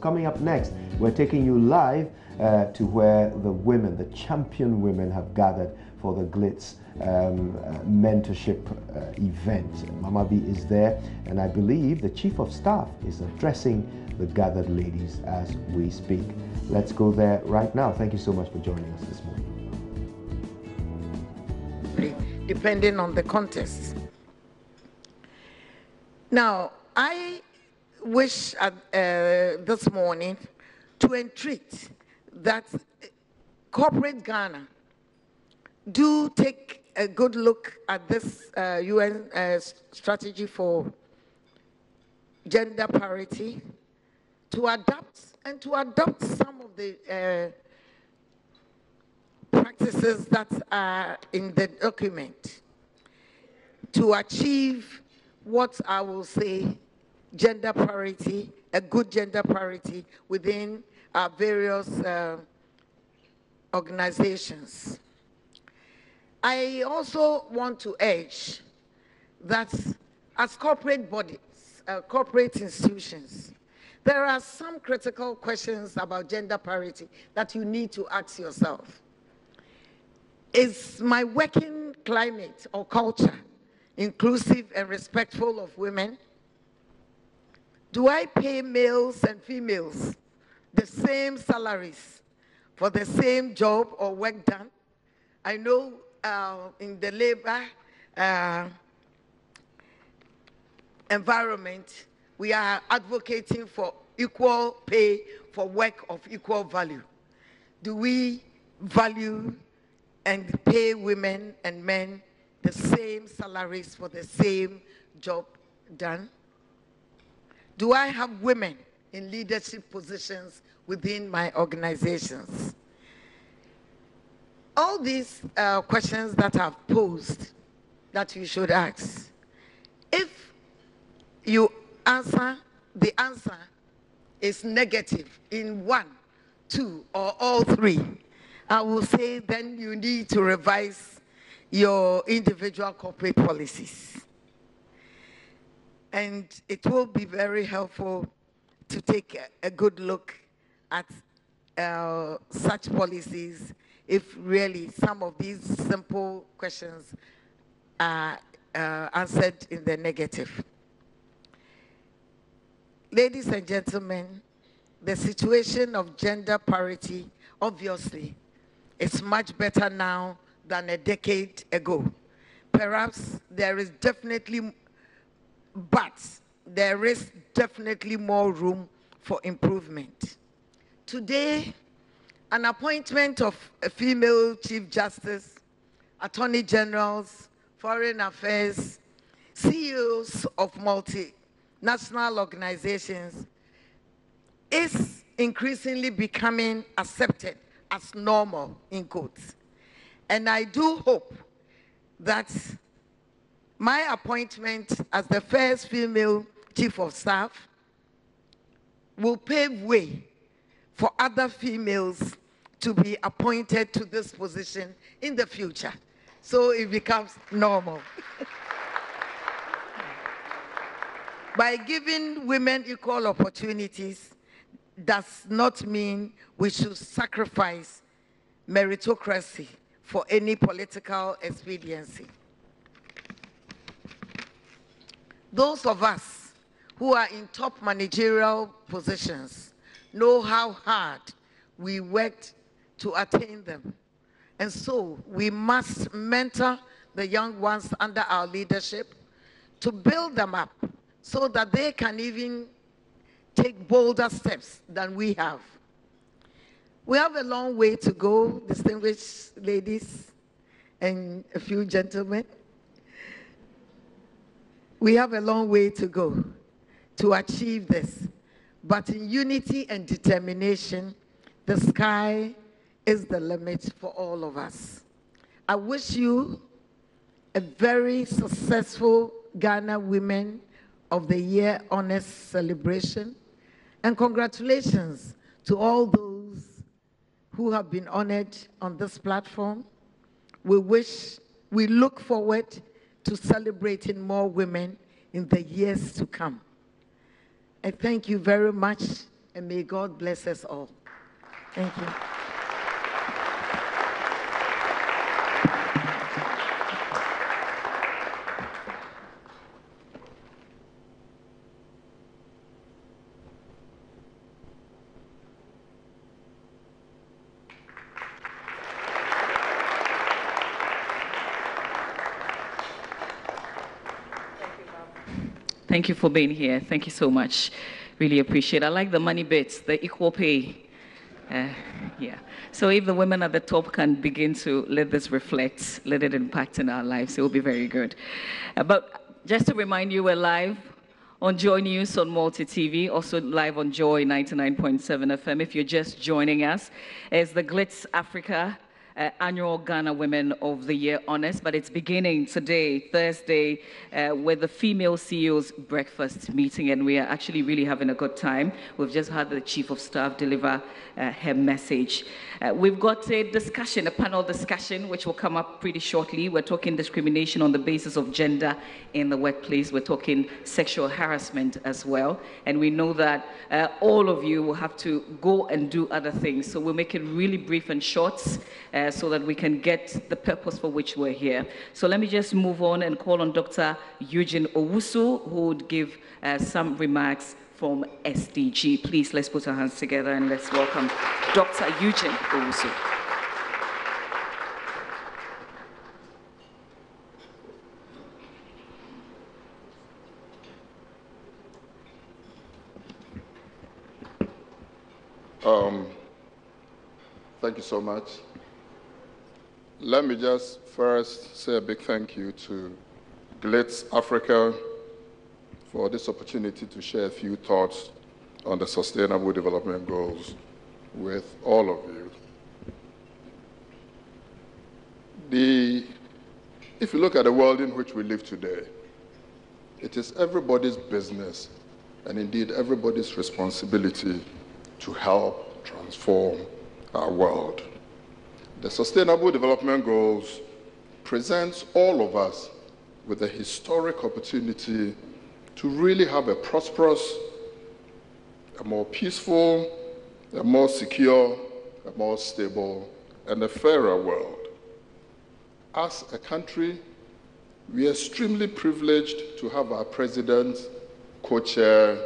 Coming up next, we're taking you live uh, to where the women, the champion women, have gathered for the Glitz um, uh, mentorship uh, event. Mama B is there, and I believe the Chief of Staff is addressing the gathered ladies as we speak. Let's go there right now. Thank you so much for joining us this morning. Depending on the contest. Now, I wish uh, this morning to entreat that corporate Ghana do take a good look at this uh, UN uh, strategy for gender parity to adapt and to adopt some of the uh, practices that are in the document to achieve what I will say gender parity, a good gender parity within our various uh, organizations. I also want to urge that as corporate bodies, uh, corporate institutions, there are some critical questions about gender parity that you need to ask yourself. Is my working climate or culture inclusive and respectful of women? Do I pay males and females the same salaries for the same job or work done? I know uh, in the labor uh, environment, we are advocating for equal pay for work of equal value. Do we value and pay women and men the same salaries for the same job done? Do I have women in leadership positions within my organizations? All these uh, questions that I've posed that you should ask, if you answer, the answer is negative in one, two, or all three, I will say then you need to revise your individual corporate policies. And it will be very helpful to take a, a good look at uh, such policies if really some of these simple questions are uh, answered in the negative. Ladies and gentlemen, the situation of gender parity, obviously, is much better now than a decade ago. Perhaps there is definitely, but there is definitely more room for improvement. Today, an appointment of a female Chief Justice, Attorney Generals, Foreign Affairs, CEOs of multi national organizations is increasingly becoming accepted as normal, in quotes. And I do hope that my appointment as the first female chief of staff will pave way for other females to be appointed to this position in the future. So it becomes normal. by giving women equal opportunities does not mean we should sacrifice meritocracy for any political expediency. Those of us who are in top managerial positions know how hard we worked to attain them. And so we must mentor the young ones under our leadership to build them up so that they can even take bolder steps than we have. We have a long way to go, distinguished ladies and a few gentlemen. We have a long way to go to achieve this. But in unity and determination, the sky is the limit for all of us. I wish you a very successful Ghana Women of the Year Honors Celebration. And congratulations to all those who have been honored on this platform. We wish, we look forward to celebrating more women in the years to come. I thank you very much and may God bless us all. Thank you. Thank you for being here. Thank you so much. Really appreciate it. I like the money bits, the equal pay. Uh, yeah. So if the women at the top can begin to let this reflect, let it impact in our lives, it will be very good. Uh, but just to remind you, we're live on Joy News on Multi TV, also live on Joy 99.7 FM. If you're just joining us, it's the Glitz Africa uh, annual Ghana Women of the Year honors, but it's beginning today, Thursday, uh, with the female CEOs breakfast meeting, and we are actually really having a good time. We've just had the Chief of Staff deliver uh, her message. Uh, we've got a discussion, a panel discussion, which will come up pretty shortly. We're talking discrimination on the basis of gender in the workplace. We're talking sexual harassment as well. And we know that uh, all of you will have to go and do other things. So we'll make it really brief and short uh, so that we can get the purpose for which we're here. So let me just move on and call on Dr. Eugene Owusu, who would give uh, some remarks from SDG. Please, let's put our hands together and let's welcome Dr. Eugene Owusu. Um, thank you so much. Let me just first say a big thank you to Glitz Africa for this opportunity to share a few thoughts on the Sustainable Development Goals with all of you. The, if you look at the world in which we live today, it is everybody's business and indeed everybody's responsibility to help transform our world. The Sustainable Development Goals presents all of us with a historic opportunity to really have a prosperous, a more peaceful, a more secure, a more stable, and a fairer world. As a country, we are extremely privileged to have our president, co-chair,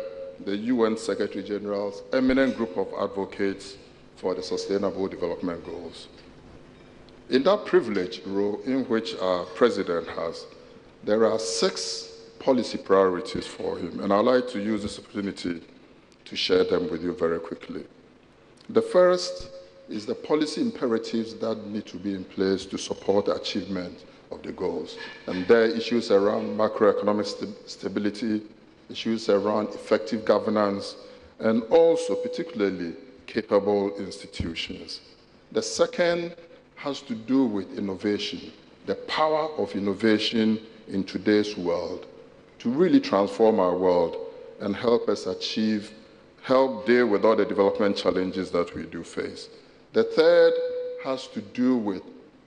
the UN Secretary General's eminent group of advocates for the Sustainable Development Goals. In that privileged role in which our president has, there are six policy priorities for him, and I'd like to use this opportunity to share them with you very quickly. The first is the policy imperatives that need to be in place to support the achievement of the goals. And there are issues around macroeconomic st stability, issues around effective governance, and also particularly capable institutions. The second has to do with innovation, the power of innovation in today's world to really transform our world and help us achieve, help deal with all the development challenges that we do face. The third has to do with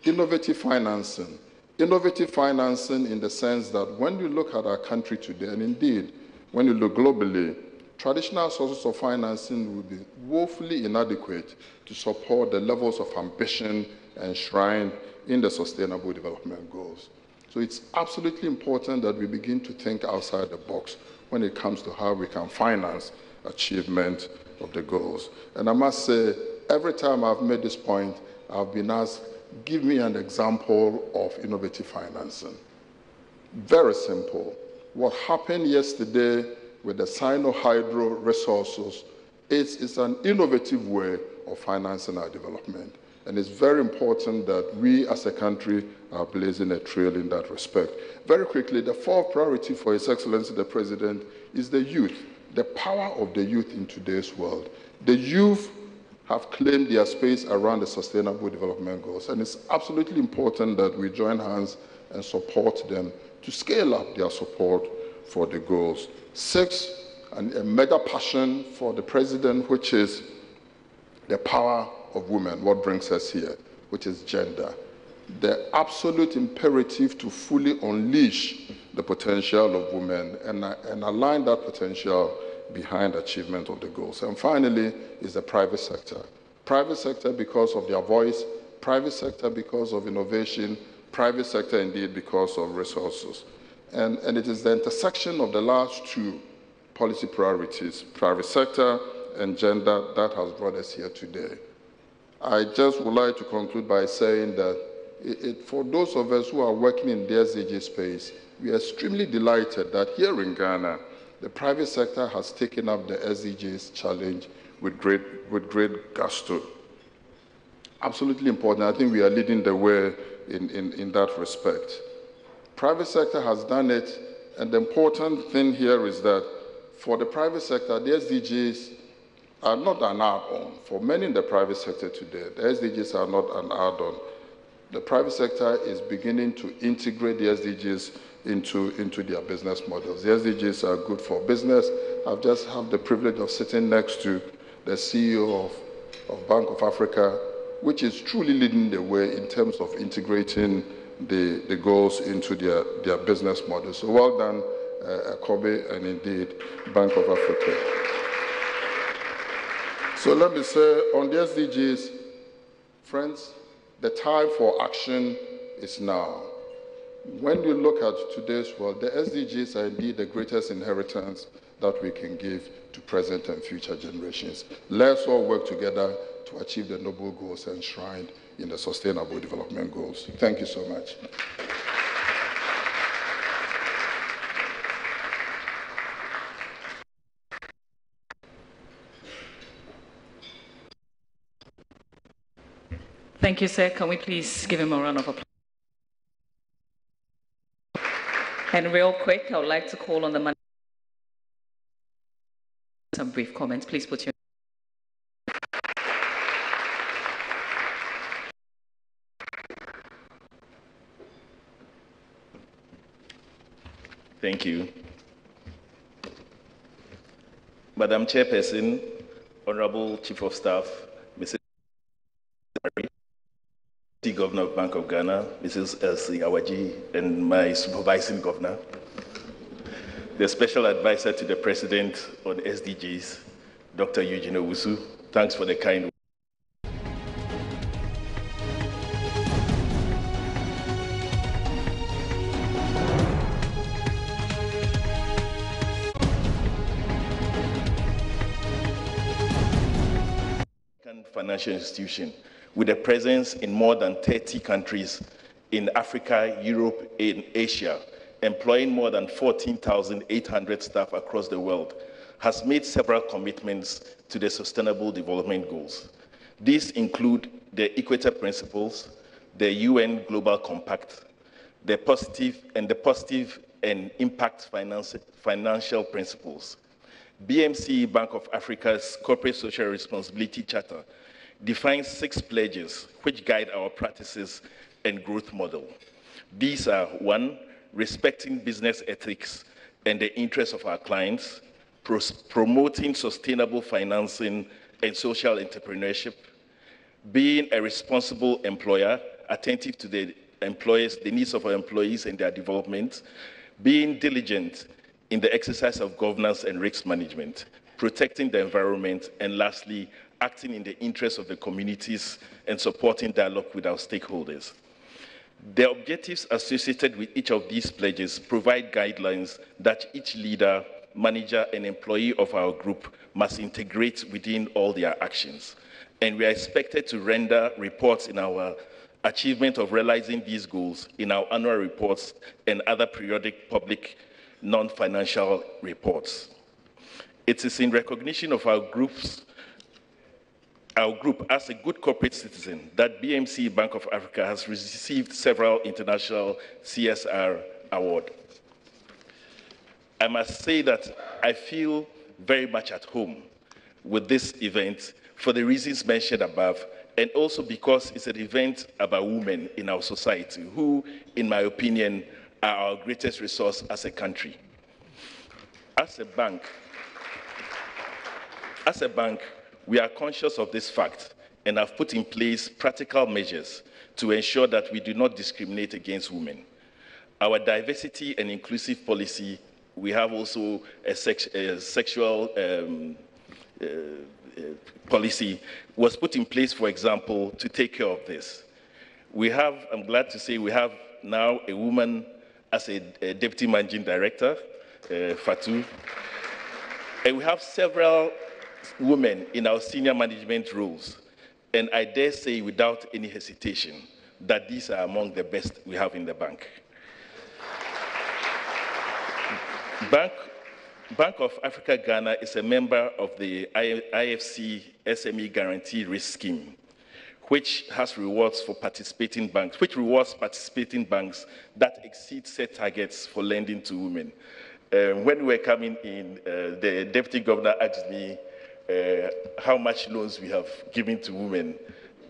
innovative financing. Innovative financing in the sense that when you look at our country today, and indeed, when you look globally, traditional sources of financing will be woefully inadequate to support the levels of ambition enshrined in the Sustainable Development Goals. So it's absolutely important that we begin to think outside the box when it comes to how we can finance achievement of the goals. And I must say, every time I've made this point, I've been asked, give me an example of innovative financing. Very simple. What happened yesterday with the Sino-Hydro resources is, is an innovative way of financing our development. And it's very important that we as a country are blazing a trail in that respect. Very quickly, the fourth priority for His Excellency the President is the youth, the power of the youth in today's world. The youth have claimed their space around the Sustainable Development Goals, and it's absolutely important that we join hands and support them to scale up their support for the goals. Six, and a mega passion for the President, which is the power of women, what brings us here, which is gender. The absolute imperative to fully unleash the potential of women and, and align that potential behind achievement of the goals. And finally is the private sector. Private sector because of their voice, private sector because of innovation, private sector indeed because of resources. And, and it is the intersection of the last two policy priorities, private sector and gender, that has brought us here today. I just would like to conclude by saying that it, it, for those of us who are working in the SDG space, we are extremely delighted that here in Ghana, the private sector has taken up the SDGs challenge with great, with great gusto. Absolutely important. I think we are leading the way in, in, in that respect. Private sector has done it, and the important thing here is that for the private sector, the SDGs are not an add-on. For many in the private sector today, the SDGs are not an add-on. The private sector is beginning to integrate the SDGs into, into their business models. The SDGs are good for business. I've just had the privilege of sitting next to the CEO of, of Bank of Africa, which is truly leading the way in terms of integrating the, the goals into their, their business model. So well done, uh, Kobe, and indeed Bank of Africa. So let me say on the SDGs, friends, the time for action is now. When you look at today's world, the SDGs are indeed the greatest inheritance that we can give to present and future generations. Let's all work together to achieve the noble goals enshrined in the Sustainable Development Goals. Thank you so much. Thank you, sir. Can we please give him a round of applause? And real quick, I would like to call on the man. Some brief comments. Please put your. Thank you. Madam Chairperson, Honorable Chief of Staff, Mrs. Governor of Bank of Ghana, Mrs. Elsie Awadzi, and my supervising governor, the Special Advisor to the President on SDGs, Dr. Eugene Owusu. Thanks for the kind financial institution with a presence in more than 30 countries in Africa, Europe, and Asia, employing more than 14,800 staff across the world, has made several commitments to the Sustainable Development Goals. These include the Equator Principles, the UN Global Compact, the positive and the positive and impact finance, financial principles. BMCE Bank of Africa's Corporate Social Responsibility Charter defines six pledges which guide our practices and growth model. These are one, respecting business ethics and the interests of our clients, promoting sustainable financing and social entrepreneurship, being a responsible employer, attentive to the employees, the needs of our employees and their development, being diligent in the exercise of governance and risk management, protecting the environment, and lastly, acting in the interests of the communities and supporting dialogue with our stakeholders. The objectives associated with each of these pledges provide guidelines that each leader, manager, and employee of our group must integrate within all their actions. And we are expected to render reports in our achievement of realizing these goals in our annual reports and other periodic public non-financial reports. It is in recognition of our group's our group as a good corporate citizen that BMCE Bank of Africa has received several international CSR awards. I must say that I feel very much at home with this event for the reasons mentioned above, and also because it's an event about women in our society who, in my opinion, are our greatest resource as a country. As a bank, as a bank, we are conscious of this fact and have put in place practical measures to ensure that we do not discriminate against women. Our diversity and inclusive policy we have also a, sex, a sexual um, uh, uh, policy was put in place, for example, to take care of this. We have, I'm glad to say, we have now a woman as a, a deputy managing director, uh, Fatu. And we have several women in our senior management roles. And I dare say, without any hesitation, that these are among the best we have in the bank. Bank, bank of Africa Ghana is a member of the IFC SME Guarantee Risk Scheme, which has rewards for participating banks, which rewards participating banks that exceed set targets for lending to women. Uh, when we were coming in, uh, the deputy governor asked me uh, how much loans we have given to women.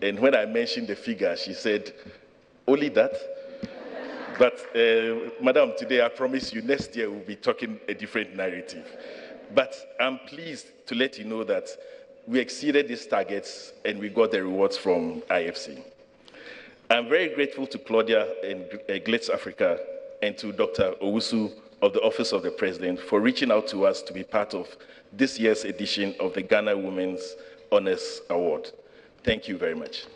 And when I mentioned the figure, she said, only that? but, uh, Madam, today I promise you next year we'll be talking a different narrative. But I'm pleased to let you know that we exceeded these targets and we got the rewards from IFC. I'm very grateful to Claudia and uh, Glitz Africa and to Dr. Owusu of the Office of the President for reaching out to us to be part of this year's edition of the Ghana Women's Honors Award. Thank you very much.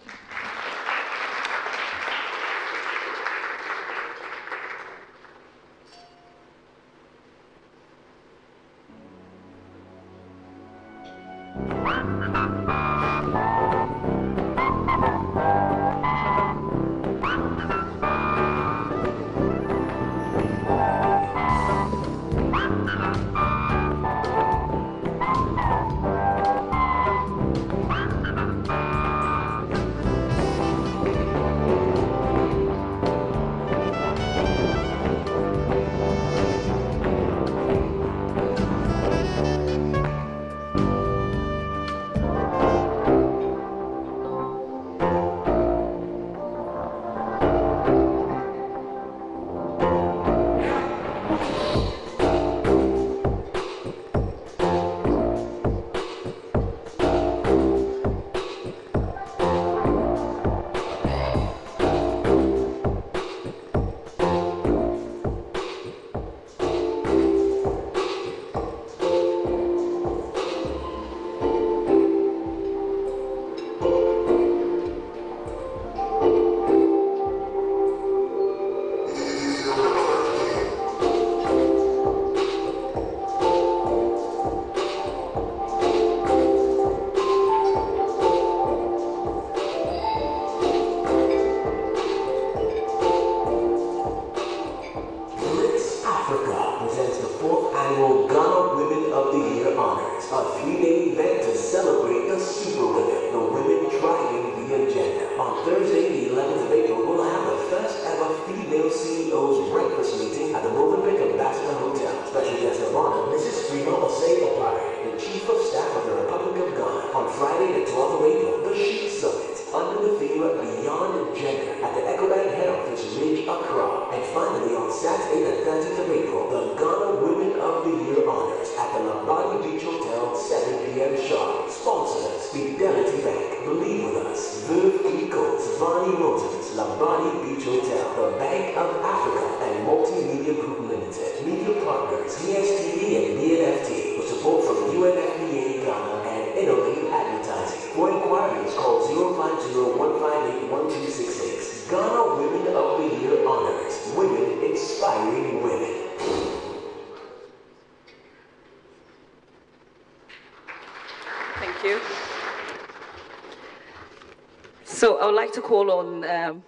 Call on um,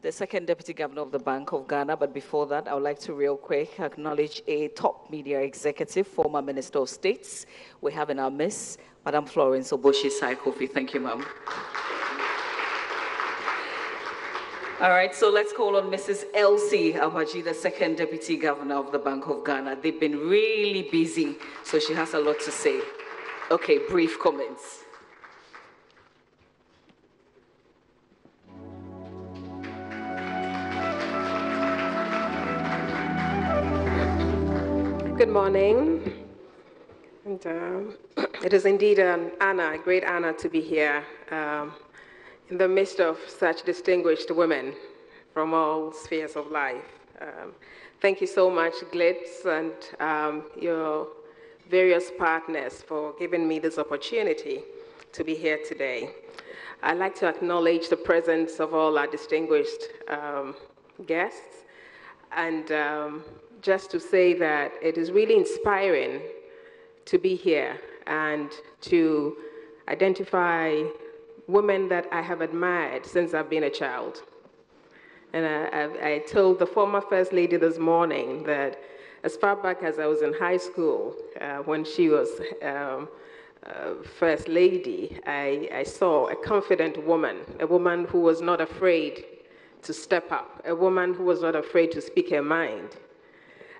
the second deputy governor of the Bank of Ghana, but before that, I would like to real quick acknowledge a top media executive, former Minister of States. We have in our midst, Madam Florence Oboshie Sai-Cofie. Thank you, ma'am. All right, so let's call on Mrs. Elsie Awadzi, the second deputy governor of the Bank of Ghana. They've been really busy, so she has a lot to say. Okay, brief comments. Good morning. And uh, it is indeed an honor, a great honor to be here um, in the midst of such distinguished women from all spheres of life. Um, Thank you so much, Glitz, and um, your various partners for giving me this opportunity to be here today. I'd like to acknowledge the presence of all our distinguished um, guests and um, just to say that it is really inspiring to be here and to identify women that I have admired since I've been a child. And I, I, I, told the former First Lady this morning that as far back as I was in high school, uh, when she was um, uh, First Lady, I, I saw a confident woman, a woman who was not afraid to step up, a woman who was not afraid to speak her mind,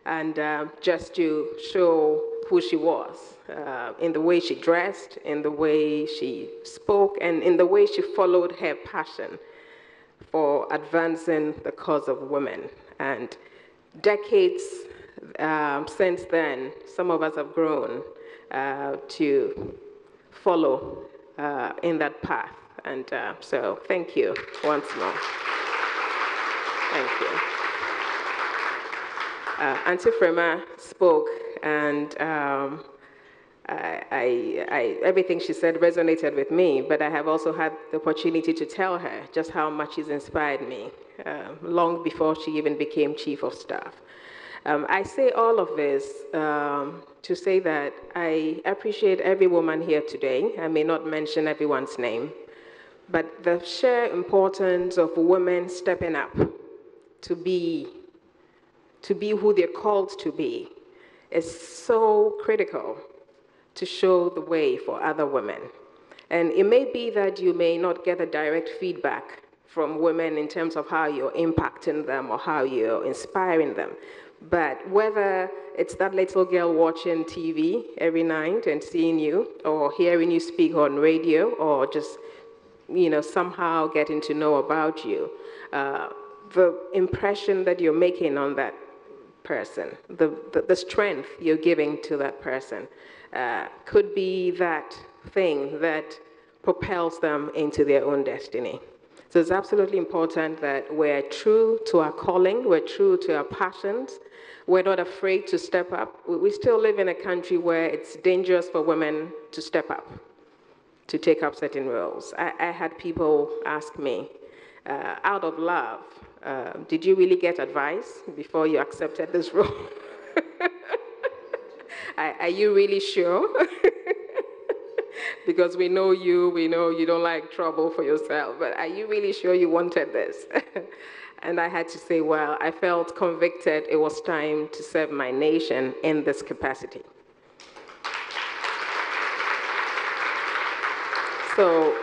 and uh, just to show who she was uh, in the way she dressed, in the way she spoke, and in the way she followed her passion for advancing the cause of women. And decades um, since then, some of us have grown uh, to follow uh, in that path. And uh, so, thank you once more. Thank you. Uh, Auntie Frema spoke, and um, I, I, I, everything she said resonated with me, but I have also had the opportunity to tell her just how much she's inspired me uh, long before she even became chief of staff. Um, I say all of this um, to say that I appreciate every woman here today. I may not mention everyone's name, but the sheer importance of women stepping up to be, to be who they're called to be is so critical to show the way for other women. And it may be that you may not get a direct feedback from women in terms of how you're impacting them or how you're inspiring them. But whether it's that little girl watching TV every night and seeing you, or hearing you speak on radio, or just, you know, somehow getting to know about you, uh, the impression that you're making on that person, the, the, the strength you're giving to that person, uh, could be that thing that propels them into their own destiny. So it's absolutely important that we're true to our calling, we're true to our passions, we're not afraid to step up. We still live in a country where it's dangerous for women to step up, to take up certain roles. I, I had people ask me, uh, out of love, uh, did you really get advice before you accepted this role? are, are you really sure? because we know you, we know you don't like trouble for yourself, but are you really sure you wanted this? and I had to say, well, I felt convicted it was time to serve my nation in this capacity. So,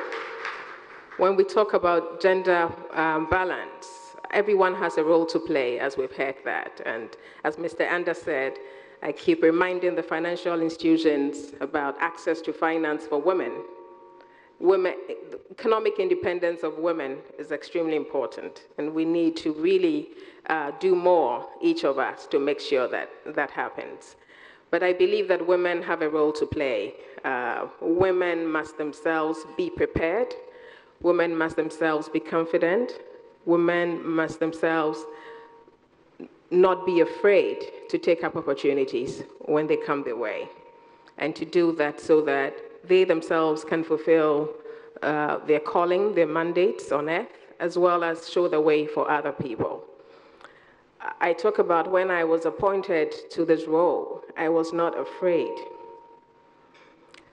when we talk about gender um, balance, everyone has a role to play, as we've heard that. And as Mr. Anders said, I keep reminding the financial institutions about access to finance for women. Women, economic independence of women is extremely important, and we need to really uh, do more, each of us, to make sure that that happens. But I believe that women have a role to play. Uh, women must themselves be prepared. Women must themselves be confident. Women must themselves not be afraid to take up opportunities when they come their way, and to do that so that they themselves can fulfill uh, their calling, their mandates on earth, as well as show the way for other people. I talk about when I was appointed to this role, I was not afraid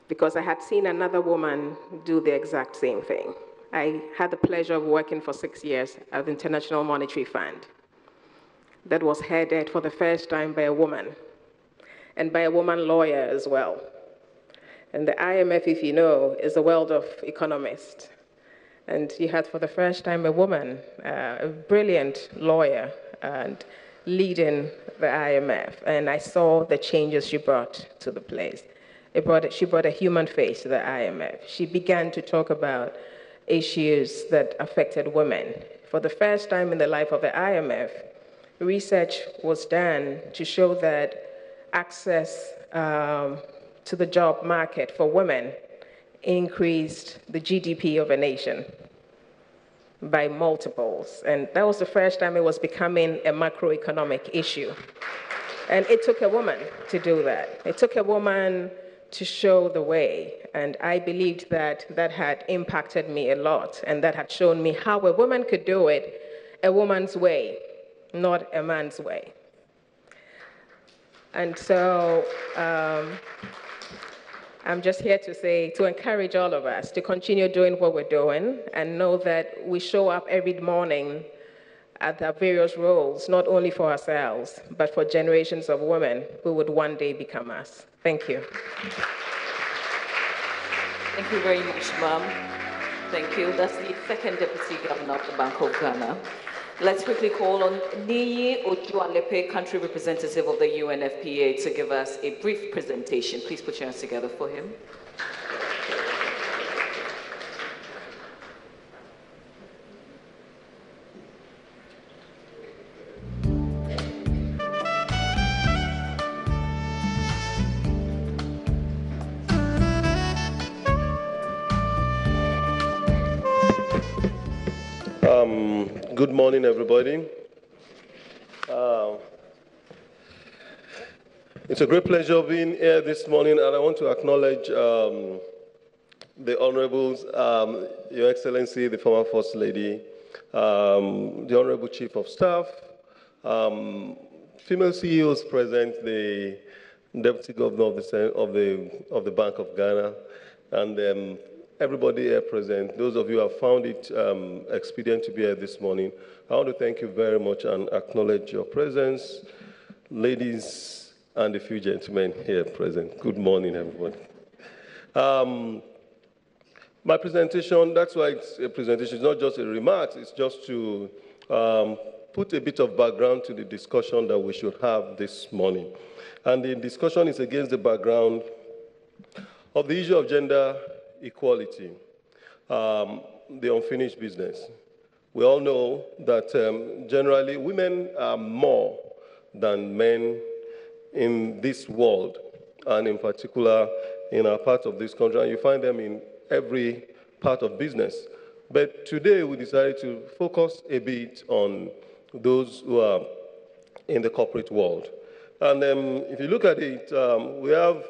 because I had seen another woman do the exact same thing. I had the pleasure of working for six years at the International Monetary Fund that was headed for the first time by a woman and by a woman lawyer as well. And the IMF, if you know, is a world of economists. And you had for the first time a woman, uh, a brilliant lawyer, and leading the IMF. And I saw the changes she brought to the place. It brought, she brought a human face to the IMF. She began to talk about issues that affected women. For the first time in the life of the IMF, research was done to show that access um, to the job market for women increased the GDP of a nation. by multiples. And that was the first time it was becoming a macroeconomic issue. And it took a woman to do that. It took a woman to show the way. And I believed that that had impacted me a lot and that had shown me how a woman could do it a woman's way, not a man's way. And so um, I'm just here to say, to encourage all of us to continue doing what we're doing and know that we show up every morning at our various roles, not only for ourselves, but for generations of women who would one day become us. Thank you. Thank you very much, ma'am. Thank you. That's the second Deputy Governor of the Bank of Ghana. Let's quickly call on Niyi Ojuolape, country representative of the UNFPA, to give us a brief presentation. Please put your hands together for him. Good morning, everybody. Uh, it's a great pleasure being here this morning, and I want to acknowledge um, the honorables, um, Your Excellency, the former First Lady, um, the Honorable Chief of Staff, um, female CEOs present, the Deputy Governor of the, of the, of the Bank of Ghana, and um, everybody here present, those of you who have found it um, expedient to be here this morning, I want to thank you very much and acknowledge your presence. Ladies and a few gentlemen here present, good morning, everybody. Um, my presentation, that's why it's a presentation, it's not just a remark, it's just to um, put a bit of background to the discussion that we should have this morning. And the discussion is against the background of the issue of gender equality, um, the unfinished business. We all know that um, generally women are more than men in this world, and in particular in our part of this country. And you find them in every part of business. But today we decided to focus a bit on those who are in the corporate world. And um, if you look at it, um, we have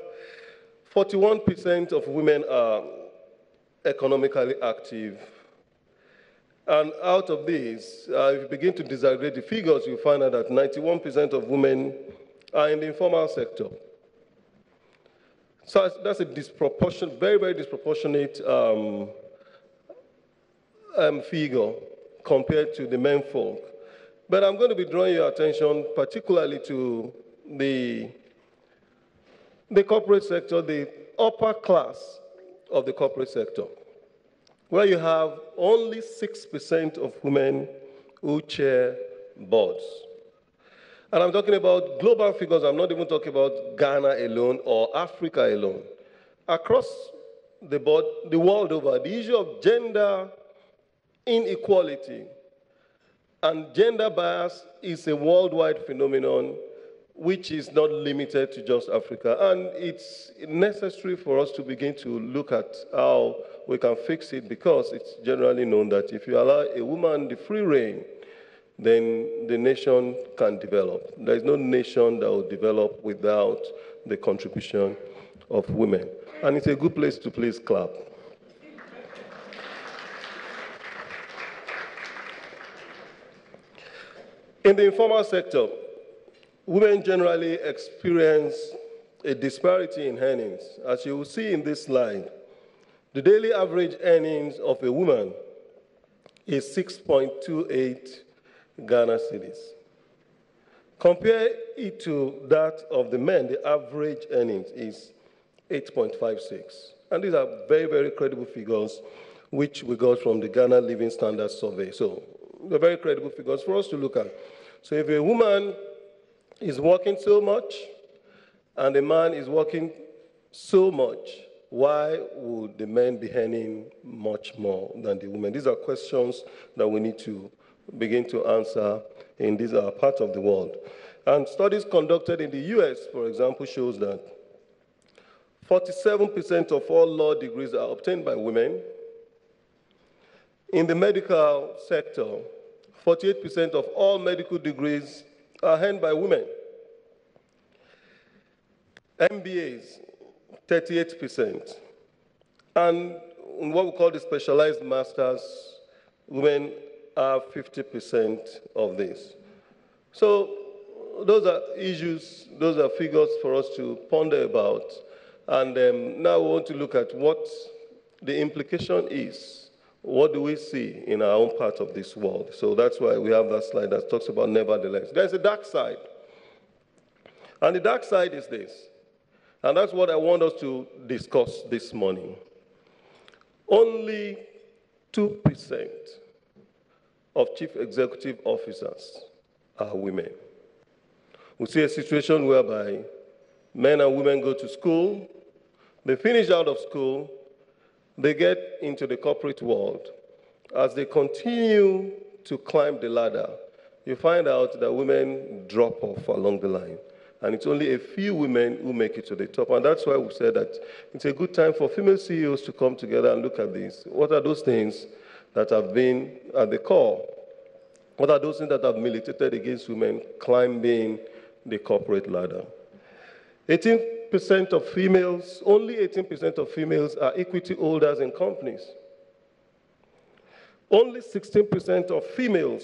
41% of women are economically active. And out of these, uh, if you begin to disaggregate the figures, you find out that 91% of women are in the informal sector. So that's a disproportionate, very, very disproportionate um, um, figure compared to the men folk. But I'm going to be drawing your attention particularly to the, the corporate sector, the upper class of the corporate sector, where you have only 6% of women who chair boards. And I'm talking about global figures, I'm not even talking about Ghana alone or Africa alone. Across the board, the world over, the issue of gender inequality and gender bias is a worldwide phenomenon which is not limited to just Africa. And it's necessary for us to begin to look at how we can fix it because it's generally known that if you allow a woman the free reign, then the nation can develop. There is no nation that will develop without the contribution of women. And it's a good place to please clap. In the informal sector, Women generally experience a disparity in earnings. As you will see in this slide, the daily average earnings of a woman is 6.28 Ghana cedis. Compare it to that of the men, the average earnings is 8.56. And these are very, very credible figures which we got from the Ghana Living Standards Survey. So they're very credible figures for us to look at. So if a woman is working so much and the man is working so much, why would the men be earning much more than the women? These are questions that we need to begin to answer in this uh, part of the world. And studies conducted in the US, for example, shows that 47% of all law degrees are obtained by women. In the medical sector, 48% of all medical degrees are held by women. MBAs, 38%. And what we call the specialized masters, women are 50% of this. So those are issues, those are figures for us to ponder about. And um, now we want to look at what the implication is. What do we see in our own part of this world? So that's why we have that slide that talks about nevertheless. There's a dark side. And the dark side is this. And that's what I want us to discuss this morning. Only 2% of chief executive officers are women. We see a situation whereby men and women go to school, they finish out of school, they get into the corporate world. As they continue to climb the ladder, you find out that women drop off along the line. And it's only a few women who make it to the top. And that's why we said that it's a good time for female CEOs to come together and look at this. What are those things that have been at the core? What are those things that have militated against women climbing the corporate ladder? 18% of females, only 18% of females are equity holders in companies. Only 16% of females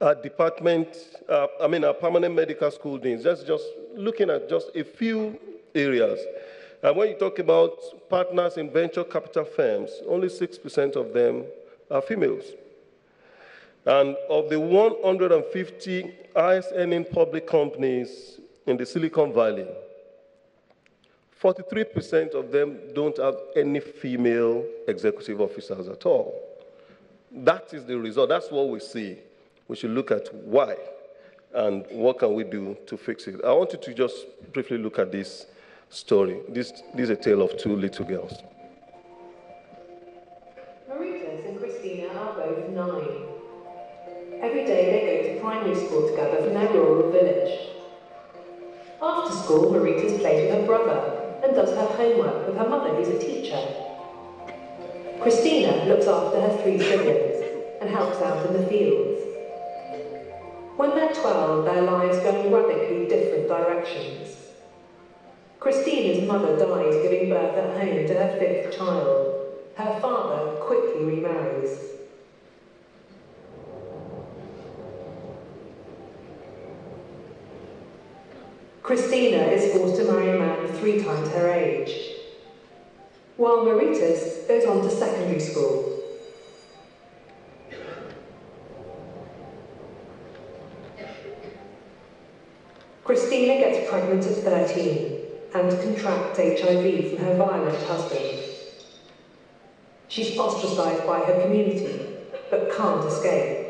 are department, uh, I mean, are permanent medical school deans. That's just looking at just a few areas. And when you talk about partners in venture capital firms, only 6% of them are females. And of the 150 highest earning public companies in the Silicon Valley, 43% of them don't have any female executive officers at all. That is the result. That's what we see. We should look at why and what can we do to fix it. I want you to just briefly look at this story. This, this is a tale of two little girls. Maritas and Christina are both nine. Every day they go to primary school together from their rural village. After school, Maritas plays with her brother and does her homework with her mother, who's a teacher. Christina looks after her three siblings and helps out in the fields. When they're 12, their lives go radically different directions. Christina's mother dies giving birth at home to her fifth child. Her father quickly remarries. Christina is forced to marry a man three times her age, while Maritas goes on to secondary school. Christina gets pregnant at 13 and contracts HIV from her violent husband. She's ostracised by her community, but can't escape.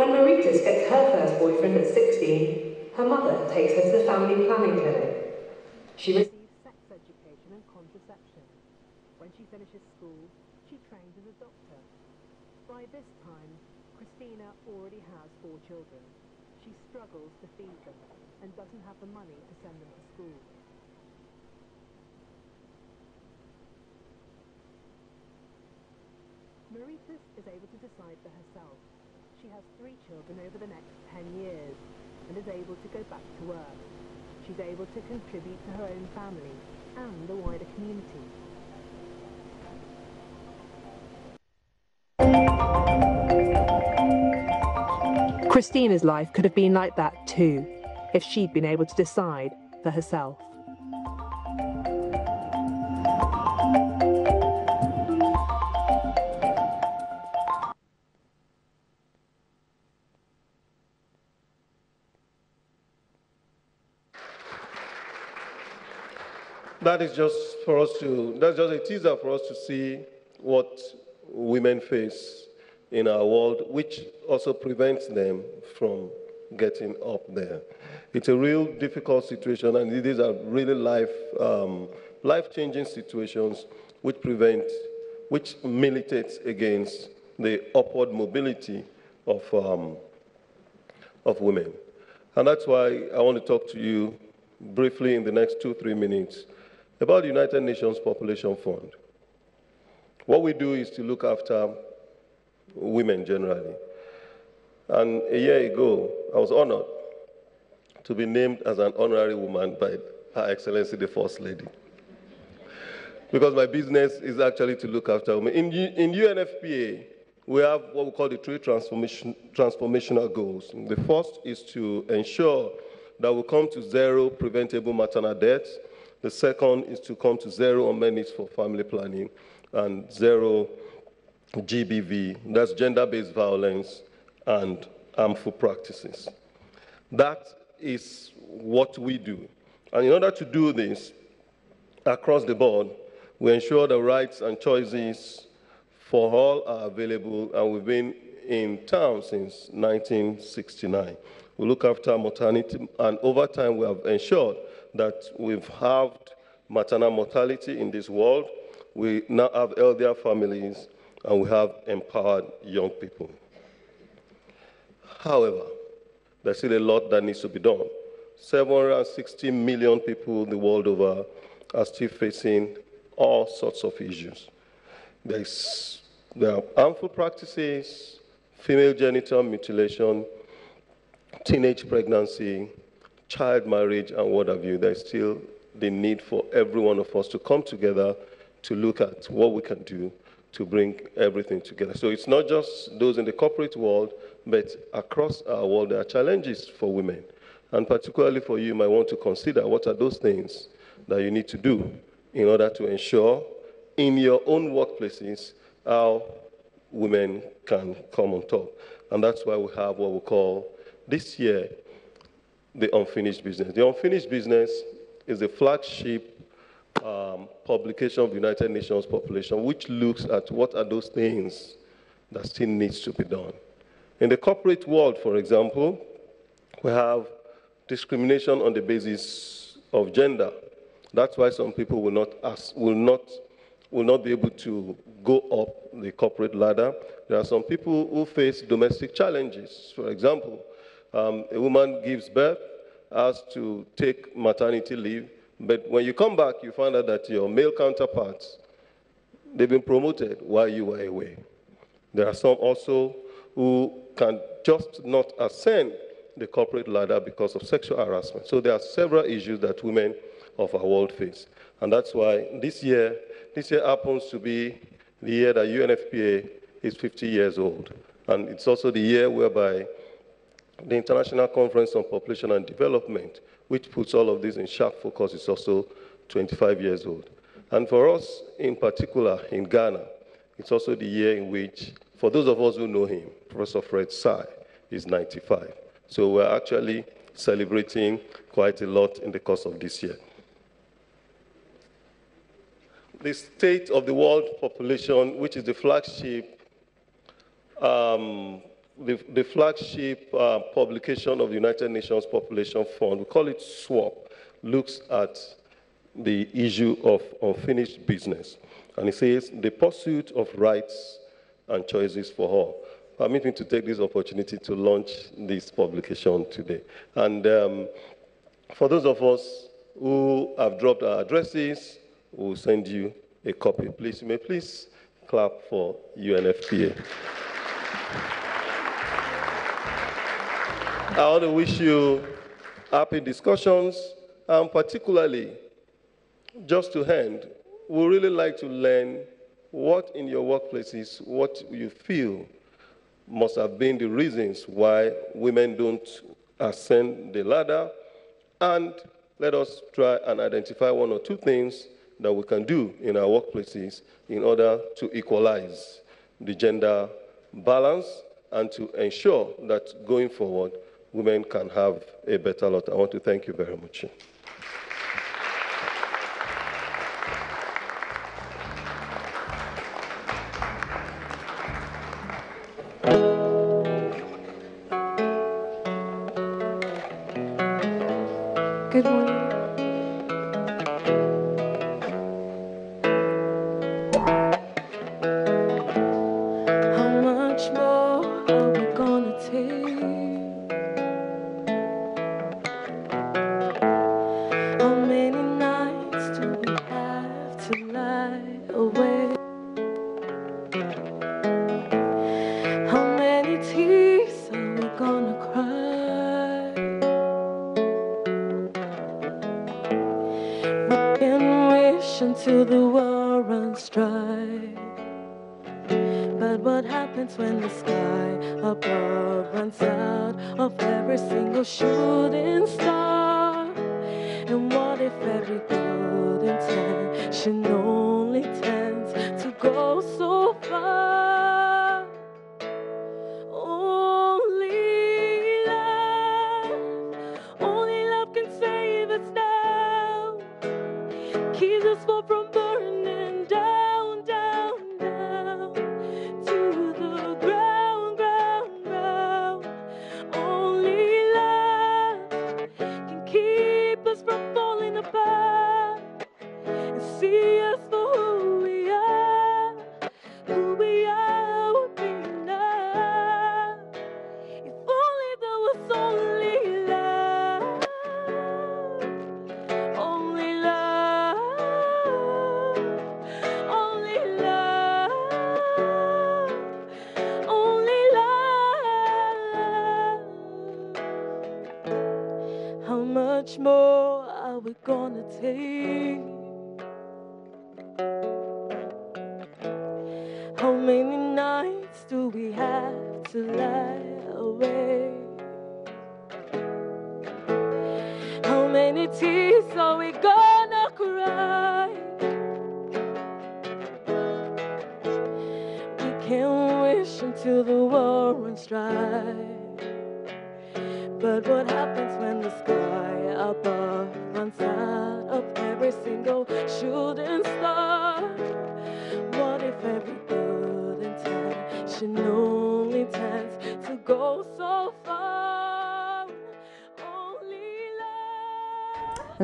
When Maritas gets her first boyfriend at 16, her mother takes her to the family planning clinic. She receives sex education and contraception. When she finishes school, she trains as a doctor. By this time, Christina already has four children. She struggles to feed them and doesn't have the money to send them to school. Maritas is able to decide for herself. She has three children over the next 10 years and is able to go back to work. She's able to contribute to her own family and the wider community. Christina's life could have been like that too, if she'd been able to decide for herself. That is just for us to, that's just a teaser for us to see what women face in our world, which also prevents them from getting up there. It's a real difficult situation, and these are really life, um, life-changing situations which prevent, which militates against the upward mobility of, um, of women. And that's why I want to talk to you briefly in the next two, three minutes about the United Nations Population Fund. What we do is to look after women generally. And a year ago, I was honored to be named as an honorary woman by Her Excellency the First Lady. Because my business is actually to look after women. In, in UNFPA, we have what we call the three transformation, transformational goals. The first is to ensure that we come to zero preventable maternal deaths. The second is to come to zero unmet needs for family planning and zero GBV, that's gender based violence and harmful practices. That is what we do. And in order to do this across the board, we ensure the rights and choices for all are available, and we've been in town since 1969. We look after maternity, and over time we have ensured that we've halved maternal mortality in this world. We now have healthier families, and we have empowered young people. However, there's still a lot that needs to be done. 760 million people in the world over are still facing all sorts of issues. There's, there are harmful practices, female genital mutilation, teenage pregnancy, child marriage, and what have you. There's still the need for every one of us to come together to look at what we can do to bring everything together. So it's not just those in the corporate world, but across our world, there are challenges for women. And particularly for you, you might want to consider what are those things that you need to do in order to ensure in your own workplaces how women can come on top. And that's why we have what we call this year the unfinished business. The unfinished business is the flagship um, publication of the United Nations population, which looks at what are those things that still needs to be done. In the corporate world, for example, we have discrimination on the basis of gender. That's why some people will not, ask, will not, will not be able to go up the corporate ladder. There are some people who face domestic challenges. For example, um, a woman gives birth, has to take maternity leave, but when you come back, you find out that your male counterparts, they've been promoted while you were away. There are some also who can just not ascend the corporate ladder because of sexual harassment. So there are several issues that women of our world face. And that's why this year, this year happens to be the year that UNFPA is 50 years old. And it's also the year whereby the International Conference on Population and Development, which puts all of this in sharp focus, is also 25 years old. And for us, in particular, in Ghana, it's also the year in which, for those of us who know him, Professor Fred Sai is 95. So we're actually celebrating quite a lot in the course of this year. The State of the World Population, which is the flagship um, the, the flagship uh, publication of the United Nations Population Fund, we call it SWOP, looks at the issue of unfinished business. And it says the pursuit of rights and choices for all. Permit me to take this opportunity to launch this publication today. And um, for those of us who have dropped our addresses, we'll send you a copy. Please, you may please clap for UNFPA. I want to wish you happy discussions, and particularly, just to end, we really like to learn what in your workplaces, what you feel must have been the reasons why women don't ascend the ladder, and let us try and identify one or two things that we can do in our workplaces in order to equalize the gender balance and to ensure that going forward, women can have a better lot. I want to thank you very much.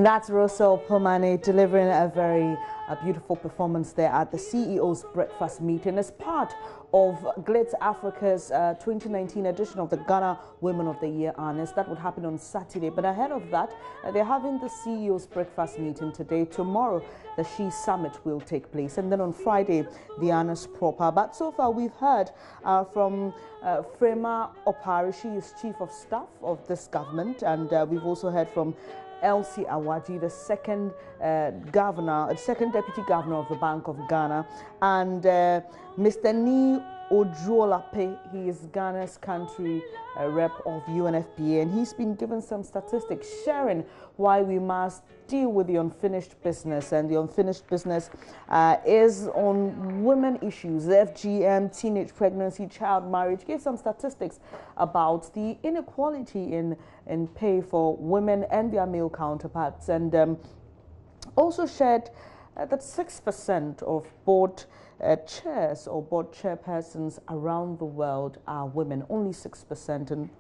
That's Russell Pomane delivering a very uh, beautiful performance there at the CEO's breakfast meeting as part of Glitz Africa's uh, 2019 edition of the Ghana Women of the Year honors. That would happen on Saturday. But ahead of that, uh, they're having the CEO's breakfast meeting today. Tomorrow, the She Summit will take place. And then on Friday, the honors proper. But so far, we've heard uh, from uh, Frema Opare. She is Chief of Staff of this government. And uh, we've also heard from Elsie Awadzi, the second uh, governor, second deputy governor of the Bank of Ghana, and uh, Mr. Ni Ojuolape. He is Ghana's country rep of UNFPA, and he's been given some statistics sharing why we must deal with the unfinished business. And the unfinished business uh, is on women issues, FGM, teenage pregnancy, child marriage. Give some statistics about the inequality in, in pay for women and their male counterparts. And um, also shared uh, that 6% of board uh, chairs or board chairpersons around the world are women, only 6%. And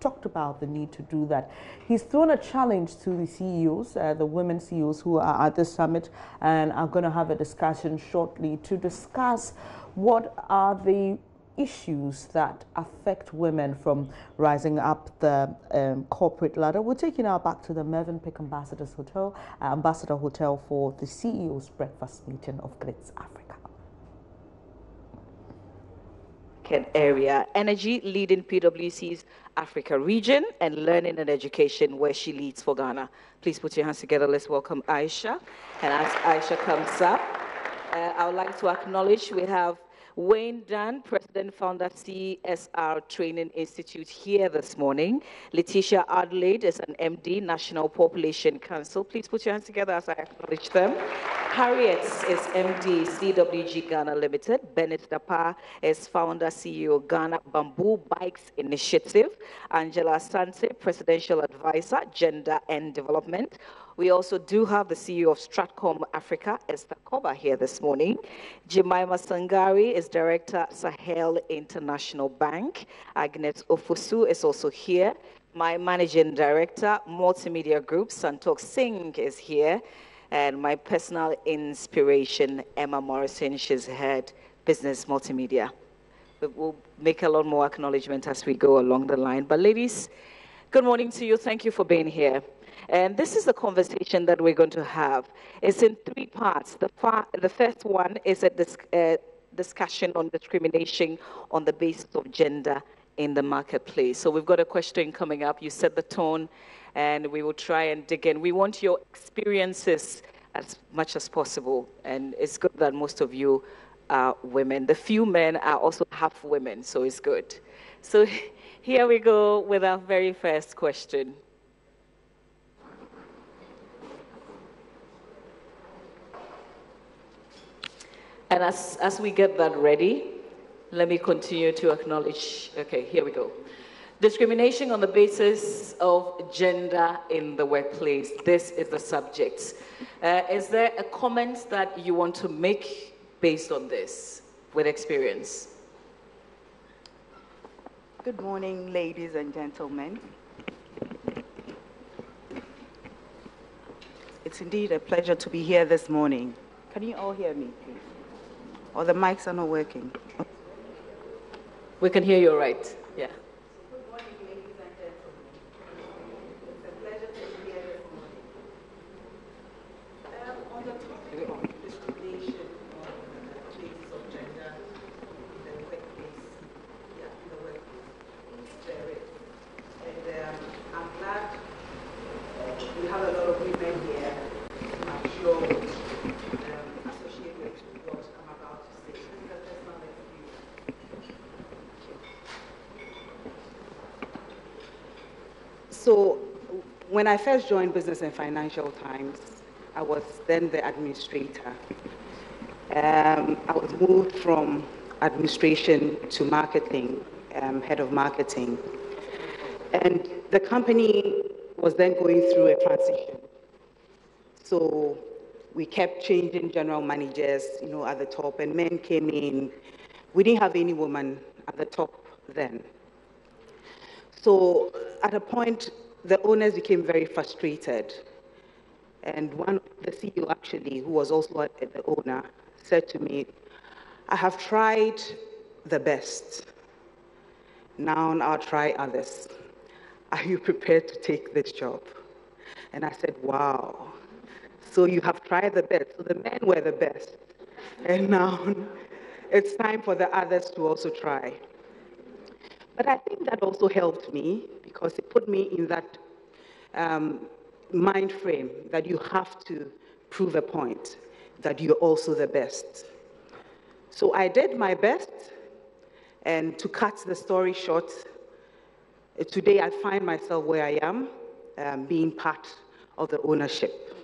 talked about the need to do that. He's thrown a challenge to the CEOs, uh, the women CEOs who are at the summit, and are going to have a discussion shortly to discuss what are the issues that affect women from rising up the um, corporate ladder. We're taking now back to the Movenpick Ambassadors Hotel, uh, Ambassador Hotel for the CEO's breakfast meeting of Glitz Africa. Area, energy leading PwC's Africa region, and learning and education where she leads for Ghana. Please put your hands together. Let's welcome Aisha. And as Aisha comes up, uh, I would like to acknowledge we have Wayne Dunn, President, Founder, CSR Training Institute here this morning. Letitia Adelaide is an MD, National Population Council. Please put your hands together as I acknowledge them. Harriet is MD, CWG Ghana Limited. Bernice Dapaah is Founder, CEO, Ghana Bamboo Bikes Initiative. Angela Sante, Presidential Advisor, Gender and Development. We also do have the CEO of Stratcomm Africa, Esther Cobbah, here this morning. Jemima Sangari is Director, Sahel International Bank. Agnes Ofosu is also here. My Managing Director, Multimedia Group, Santokh Singh, is here. And my personal inspiration, Emma Morrison, she's head business multimedia. We will make a lot more acknowledgement as we go along the line. But ladies, good morning to you. Thank you for being here. And this is the conversation that we're going to have. It's in three parts. The, far, the first one is a dis, uh, discussion on discrimination on the basis of gender in the marketplace. So we've got a question coming up. You set the tone, and we will try and dig in. We want your experiences as much as possible. And it's good that most of you are women. The few men are also half women, so it's good. So here we go with our very first question. And as, as we get that ready, let me continue to acknowledge. Okay, here we go. Discrimination on the basis of gender in the workplace. This is the subject. Uh, is there a comment that you want to make based on this with experience? Good morning, ladies and gentlemen. It's indeed a pleasure to be here this morning. Can you all hear me, please? Or the mics are not working? We can hear you all right. Yeah. We have a lot of women here. I'm sure um, associate with what I'm about to say. This is a personal experience. So, when I first joined Business and Financial Times, I was then the administrator. Um, I was moved from administration to marketing, um, head of marketing. And the company was then going through a transition. So we kept changing general managers, you know, at the top, and men came in. We didn't have any woman at the top then. So at a point, the owners became very frustrated. And one, the CEO actually, who was also the owner, said to me, I have tried the best. Now I'll try others. Are you prepared to take this job? And I said, Wow. So you have tried the best. So the men were the best. And now it's time for the others to also try. But I think that also helped me because it put me in that um, mind frame that you have to prove a point, that you're also the best. So I did my best, and to cut the story short, uh, today I find myself where I am, um, being part of the ownership.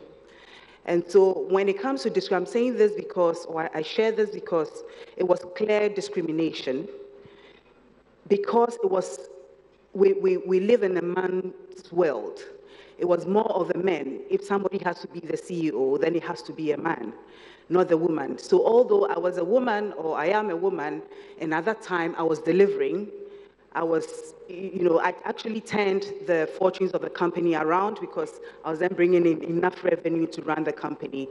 And so when it comes to discrimination, I'm saying this because, or I share this because it was clear discrimination, because it was, we, we, we live in a man's world. It was more of the men. If somebody has to be the CEO, then it has to be a man, not the woman. So although I was a woman, or I am a woman, and at that time I was delivering, I was, you know, I actually turned the fortunes of the company around because I was then bringing in enough revenue to run the company.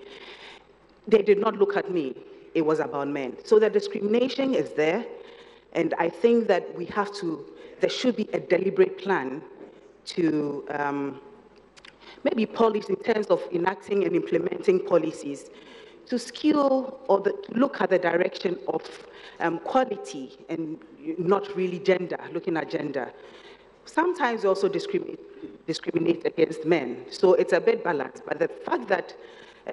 They did not look at me. It was about men. So the discrimination is there. And I think that we have to, there should be a deliberate plan to um, maybe policy in terms of enacting and implementing policies to skew or the, to look at the direction of um, quality and not really gender, looking at gender. Sometimes we also discriminate, discriminate against men, so it's a bit balanced. But the fact that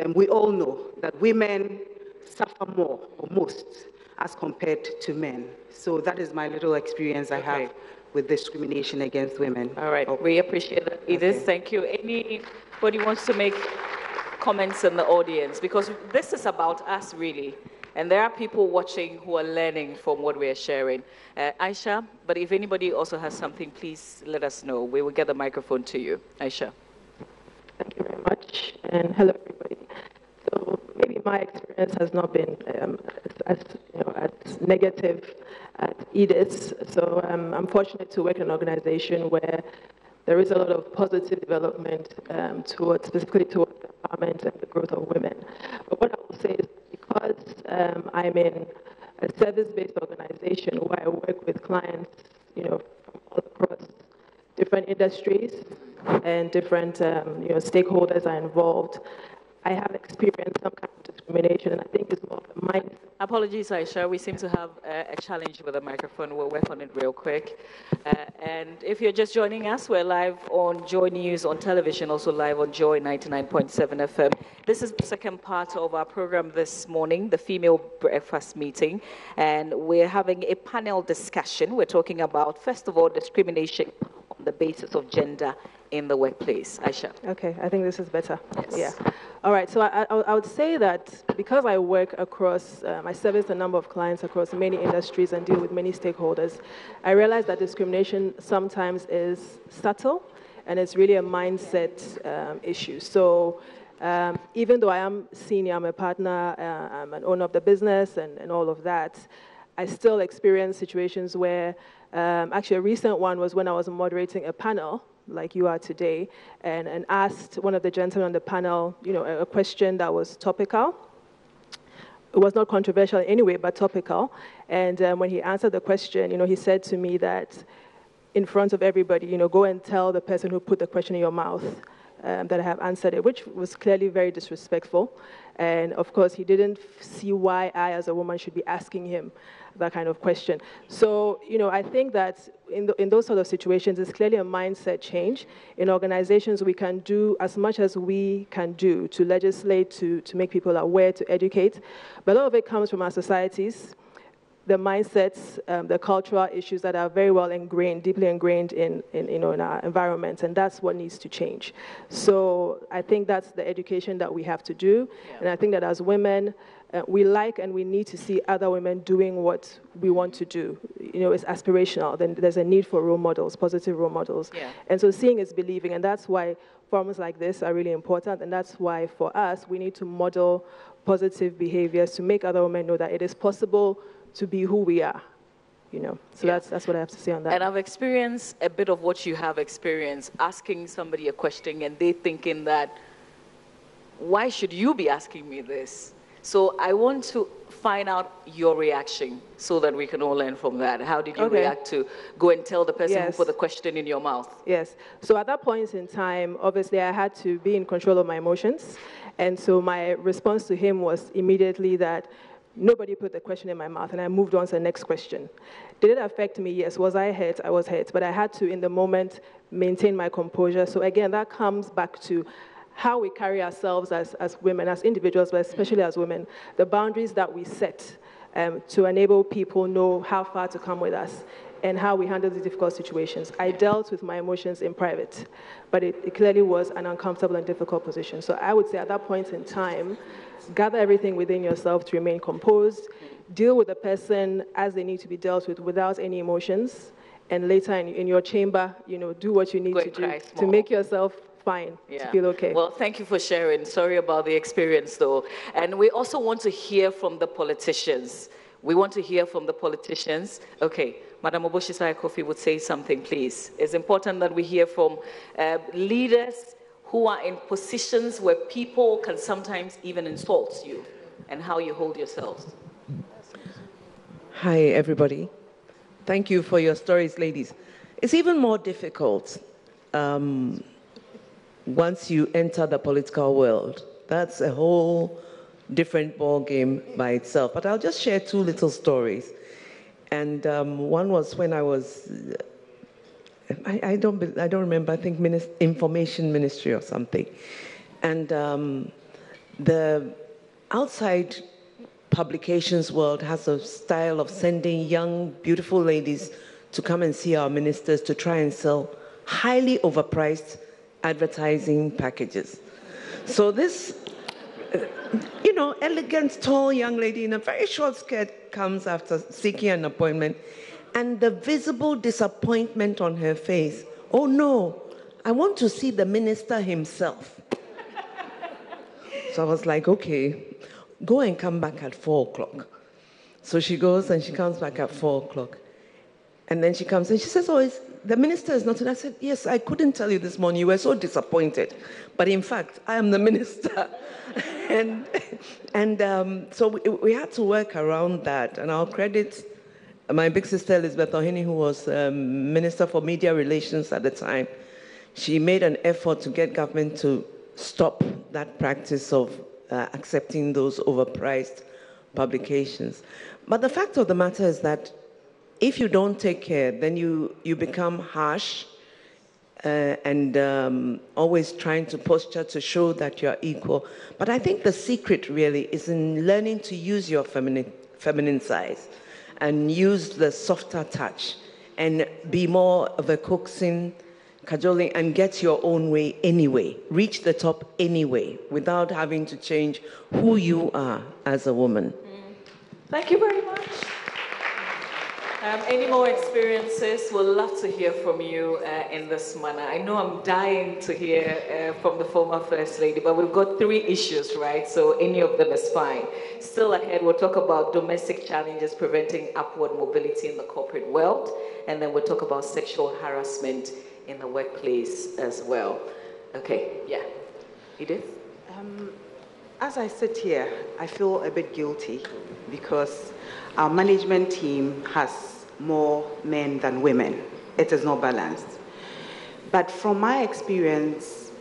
um, we all know that women suffer more or most as compared to men. So that is my little experience I Okay. have with discrimination against women. All right, Oh, we appreciate that, Edith. Okay. Thank you. Anybody wants to make comments in the audience? Because this is about us, really. And there are people watching who are learning from what we are sharing. Uh, Aisha, but if anybody also has something, please let us know. We will get the microphone to you. Aisha. Thank you very much, and hello, everybody. My experience has not been um, as, you know, as negative as Edith's. So um, I'm fortunate to work in an organization where there is a lot of positive development um, towards, specifically towards empowerment and the growth of women. But what I will say is because um, I'm in a service-based organization where I work with clients, you know, from all across different industries and different um, you know, stakeholders are involved. I have experienced some kind of discrimination, and I think it's more of a mindset Apologies, Aisha. We seem to have a, a challenge with the microphone. We'll work on it real quick. Uh, and if you're just joining us, we're live on Joy News on television, also live on Joy 99.7 FM. This is the second part of our program this morning, the female breakfast meeting. And we're having a panel discussion. We're talking about, first of all, discrimination on the basis of gender in the workplace. Aisha. Okay, I think this is better. Yes. Yeah. All right, so I, I, I would say that because I work across, um, I service a number of clients across many industries and deal with many stakeholders, I realize that discrimination sometimes is subtle and it's really a mindset um, issue. So um, even though I am senior, I'm a partner, uh, I'm an owner of the business and, and all of that, I still experience situations where, um, actually a recent one was when I was moderating a panel like you are today, and, and asked one of the gentlemen on the panel, you know, a, a question that was topical. It was not controversial in any way, but topical. And um, when he answered the question, you know, he said to me that in front of everybody, you know, go and tell the person who put the question in your mouth um, that I have answered it, which was clearly very disrespectful. And of course, he didn't see why I, as a woman, should be asking him that kind of question. So, you know, I think that in, the, in those sort of situations, it's clearly a mindset change. In organizations, we can do as much as we can do to legislate, to, to make people aware, to educate. But a lot of it comes from our societies the mindsets, um, the cultural issues that are very well ingrained, deeply ingrained in, in, you know, in our environment, and that's what needs to change. So I think that's the education that we have to do, yeah. and I think that as women, uh, we like and we need to see other women doing what we want to do. You know, it's aspirational. Then there's a need for role models, positive role models. Yeah. And so seeing is believing, and that's why forums like this are really important, and that's why for us we need to model positive behaviors to make other women know that it is possible to be who we are. You know, so yeah. that's that's what I have to say on that. And I've experienced a bit of what you have experienced, asking somebody a question and they thinking that, why should you be asking me this? So I want to find out your reaction so that we can all learn from that. How did you okay. react to go and tell the person yes. who put the question in your mouth? Yes. So at that point in time, obviously I had to be in control of my emotions. And so my response to him was immediately that Nobody put the question in my mouth, and I moved on to the next question. Did it affect me? Yes. Was I hurt? I was hurt. But I had to, in the moment, maintain my composure. So again, that comes back to how we carry ourselves as, as women, as individuals, but especially as women, the boundaries that we set um, to enable people know how far to come with us and how we handle these difficult situations. I dealt with my emotions in private, but it, it clearly was an uncomfortable and difficult position. So I would say at that point in time, gather everything within yourself to remain composed, deal with the person as they need to be dealt with without any emotions, and later in, in your chamber, you know, do what you need to do to make yourself fine, yeah. to feel okay. Well, thank you for sharing. Sorry about the experience, though. And we also want to hear from the politicians. We want to hear from the politicians. Okay, Madam Oboshie Sai-Cofie would say something, please. It's important that we hear from uh, leaders who are in positions where people can sometimes even insult you and how you hold yourselves. Hi, everybody. Thank you for your stories, ladies. It's even more difficult um, once you enter the political world. That's a whole different ball game by itself. But I'll just share two little stories. And um, one was when I was I, I, don't, I don't remember, I think Minis- Information Ministry or something. And um, the outside publications world has a style of sending young, beautiful ladies to come and see our ministers to try and sell highly overpriced advertising packages. So this, you know, elegant, tall young lady in a very short skirt comes after seeking an appointment and the visible disappointment on her face. Oh no, I want to see the minister himself. so I was like, okay, go and come back at four o'clock. So she goes and she comes back at four o'clock. And then she comes and she says, Oh, the minister is not. And I said, Yes, I couldn't tell you this morning. You were so disappointed. But in fact, I am the minister. and and um, so we, we, had to work around that. And I'll credit my big sister Elizabeth Ohene, who was um, Minister for Media Relations at the time, she made an effort to get government to stop that practice of uh, accepting those overpriced publications. But the fact of the matter is that if you don't take care, then you, you become harsh uh, and um, always trying to posture to show that you're equal. But I think the secret really is in learning to use your feminine, feminine side and use the softer touch and be more of a coaxing, cajoling, and get your own way anyway. Reach the top anyway without having to change who you are as a woman. Mm. Thank you very much. Um, any more experiences? We'd love to hear from you uh, in this manner. I know I'm dying to hear uh, from the former First Lady, but we've got three issues, right? So any of them is fine. Still ahead, we'll talk about domestic challenges preventing upward mobility in the corporate world, and then we'll talk about sexual harassment in the workplace as well. Okay, yeah. Edith? Um, as I sit here, I feel a bit guilty because our management team has more men than women. It is not balanced. But from my experience,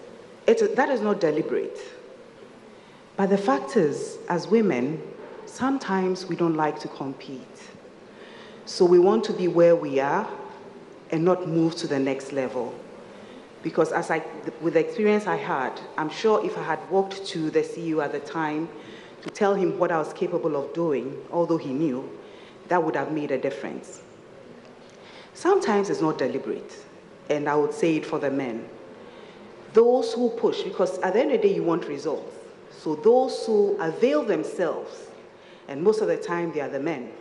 it, that is not deliberate. But the fact is, as women, sometimes we don't like to compete. So we want to be where we are and not move to the next level. Because as I, with the experience I had, I'm sure if I had walked to the CEO at the time to tell him what I was capable of doing, although he knew, that would have made a difference. Sometimes it's not deliberate, and I would say it for the men. Those who push, because at the end of the day, you want results. So those who avail themselves, and most of the time they are the men,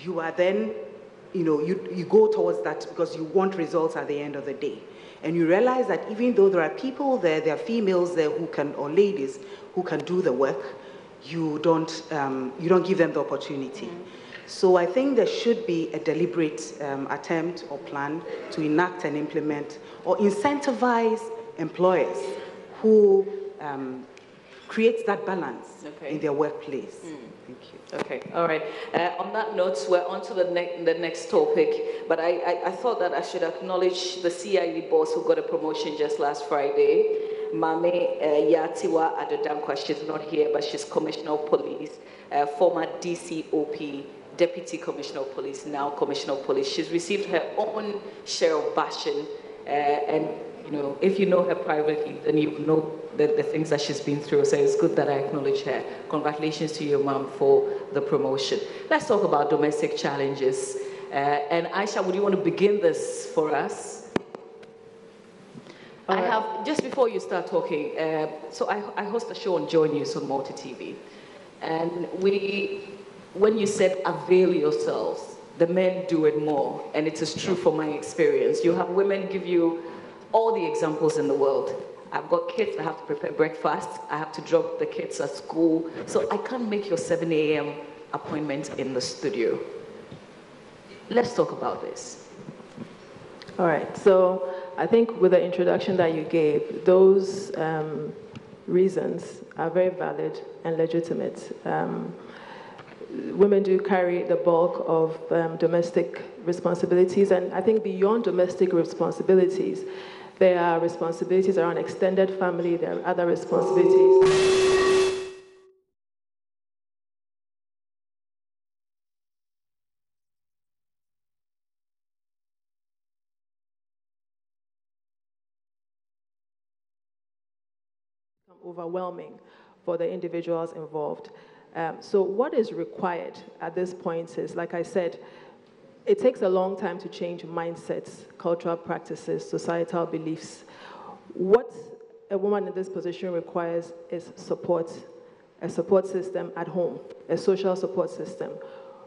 you are then, you know, you, you go towards that because you want results at the end of the day. And you realize that even though there are people there, there are females there who can, or ladies who can do the work, you don't, um, you don't give them the opportunity. Mm. So I think there should be a deliberate um, attempt or plan to enact and implement or incentivize employers who um, create that balance okay. in their workplace. Mm. Thank you. Okay, all right. Uh, on that note, we're on to the, ne- the next topic, but I, I, I, thought that I should acknowledge the CID boss who got a promotion just last Friday. Mame uh, Yatiwa Addo-Danquah, she's not here, but she's Commissioner of Police, uh, former DCOP, Deputy Commissioner of Police, now Commissioner of Police. She's received her own share of bashing, uh, and you know, if you know her privately, then you know the, the things that she's been through. So it's good that I acknowledge her. Congratulations to your mom for the promotion. Let's talk about domestic challenges. Uh, and Aisha, would you want to begin this for us? I have, just before you start talking, uh, so I, I, host a show on Joy News on Multi TV. And we, when you said avail yourselves, the men do it more. And it is true from my experience. You have women give you all the examples in the world. I've got kids, I have to prepare breakfast, I have to drop the kids at school. So I can't make your 7 a.m. appointment in the studio. Let's talk about this. All right, so I think with the introduction that you gave, those um, reasons are very valid and legitimate. Um, women do carry the bulk of um, domestic responsibilities, and I think beyond domestic responsibilities, there are responsibilities around extended family, there are other responsibilities. Overwhelming for the individuals involved. Um, so what is required at this point is, like I said, it takes a long time to change mindsets, cultural practices, societal beliefs. What a woman in this position requires is support, a support system at home, a social support system.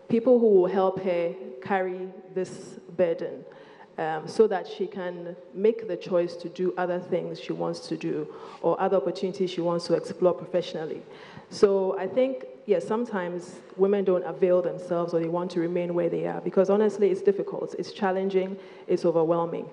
People who will help her carry this burden um, so that she can make the choice to do other things she wants to do or other opportunities she wants to explore professionally. So I think, yes, sometimes women don't avail themselves or they want to remain where they are because honestly, it's difficult, it's challenging, it's overwhelming.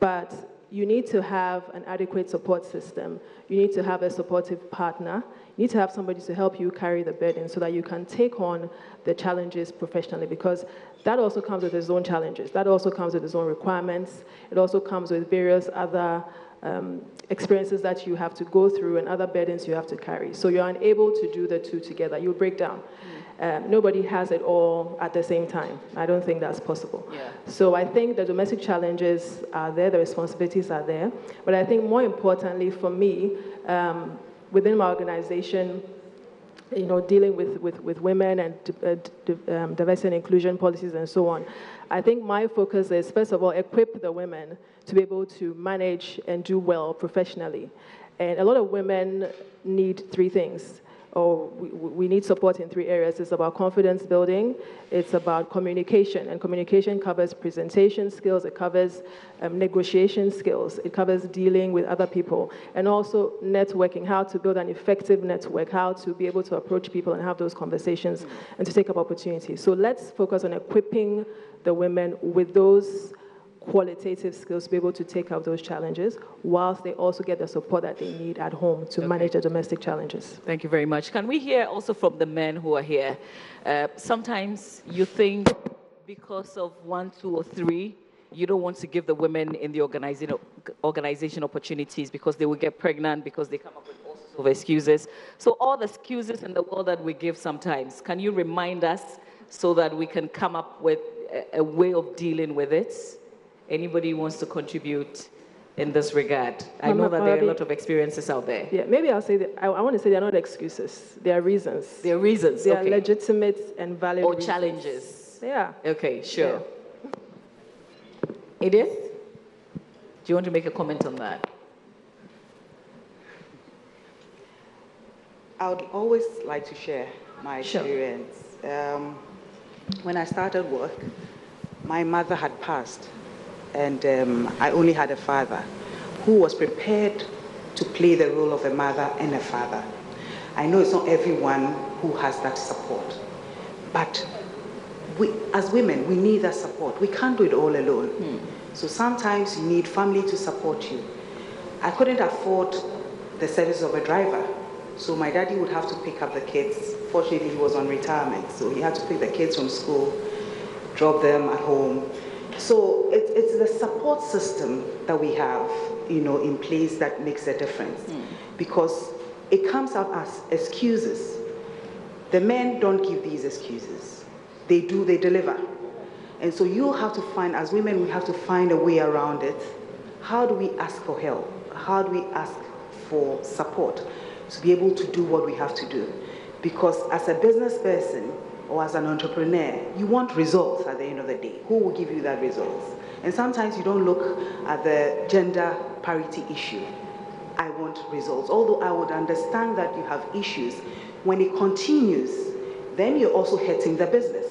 But you need to have an adequate support system. You need to have a supportive partner. You need to have somebody to help you carry the burden so that you can take on the challenges professionally because that also comes with its own challenges. That also comes with its own requirements. It also comes with various other um, experiences that you have to go through and other burdens you have to carry. So you're unable to do the two together. You break down. Um, nobody has it all at the same time. I don't think that's possible. Yeah. So I think the domestic challenges are there, the responsibilities are there. But I think more importantly for me, um, within my organization, you know, dealing with, with, with women and uh, um, diversity and inclusion policies and so on. I think my focus is, first of all, equip the women to be able to manage and do well professionally. And a lot of women need three things or we, we need support in three areas. It's about confidence building, it's about communication, and communication covers presentation skills, it covers um, negotiation skills, it covers dealing with other people, and also networking, how to build an effective network, how to be able to approach people and have those conversations and to take up opportunities. So let's focus on equipping the women with those qualitative skills to be able to take up those challenges whilst they also get the support that they need at home to manage the domestic challenges. Thank you very much. Can we hear also from the men who are here? Uh, sometimes you think because of one, two, or three, you don't want to give the women in the organization, organization opportunities because they will get pregnant, because they come up with all sorts of excuses. So, all the excuses in the world that we give sometimes, can you remind us so that we can come up with a, a way of dealing with it? Anybody wants to contribute in this regard? I know that there are a lot of experiences out there. Yeah, maybe I'll say that I, I want to say they're not excuses. They are reasons. They are reasons. They okay. are legitimate and valid. Or reasons. challenges. Yeah. Okay, sure. Edith, do you want to make a comment on that? I would always like to share my Sure. experience. Um, when I started work, my mother had passed, and um, I only had a father who was prepared to play the role of a mother and a father. I know it's not everyone who has that support, but we, as women, we need that support. We can't do it all alone. So sometimes you need family to support you. I couldn't afford the service of a driver, so my daddy would have to pick up the kids. Fortunately, he was on retirement, so he had to pick the kids from school, drop them at home. So it, it's the support system that we have, you know, in place that makes a difference, hmm. because it comes out as excuses. The men don't give these excuses. They do, they deliver. And so you have to find, as women, we have to find a way around it. How do we ask for help? How do we ask for support to be able to do what we have to do? Because as a business person or as an entrepreneur, you want results at the end of the day. Who will give you that results? And sometimes you don't look at the gender parity issue. I want results. Although I would understand that you have issues, when it continues, then you're also hurting the business.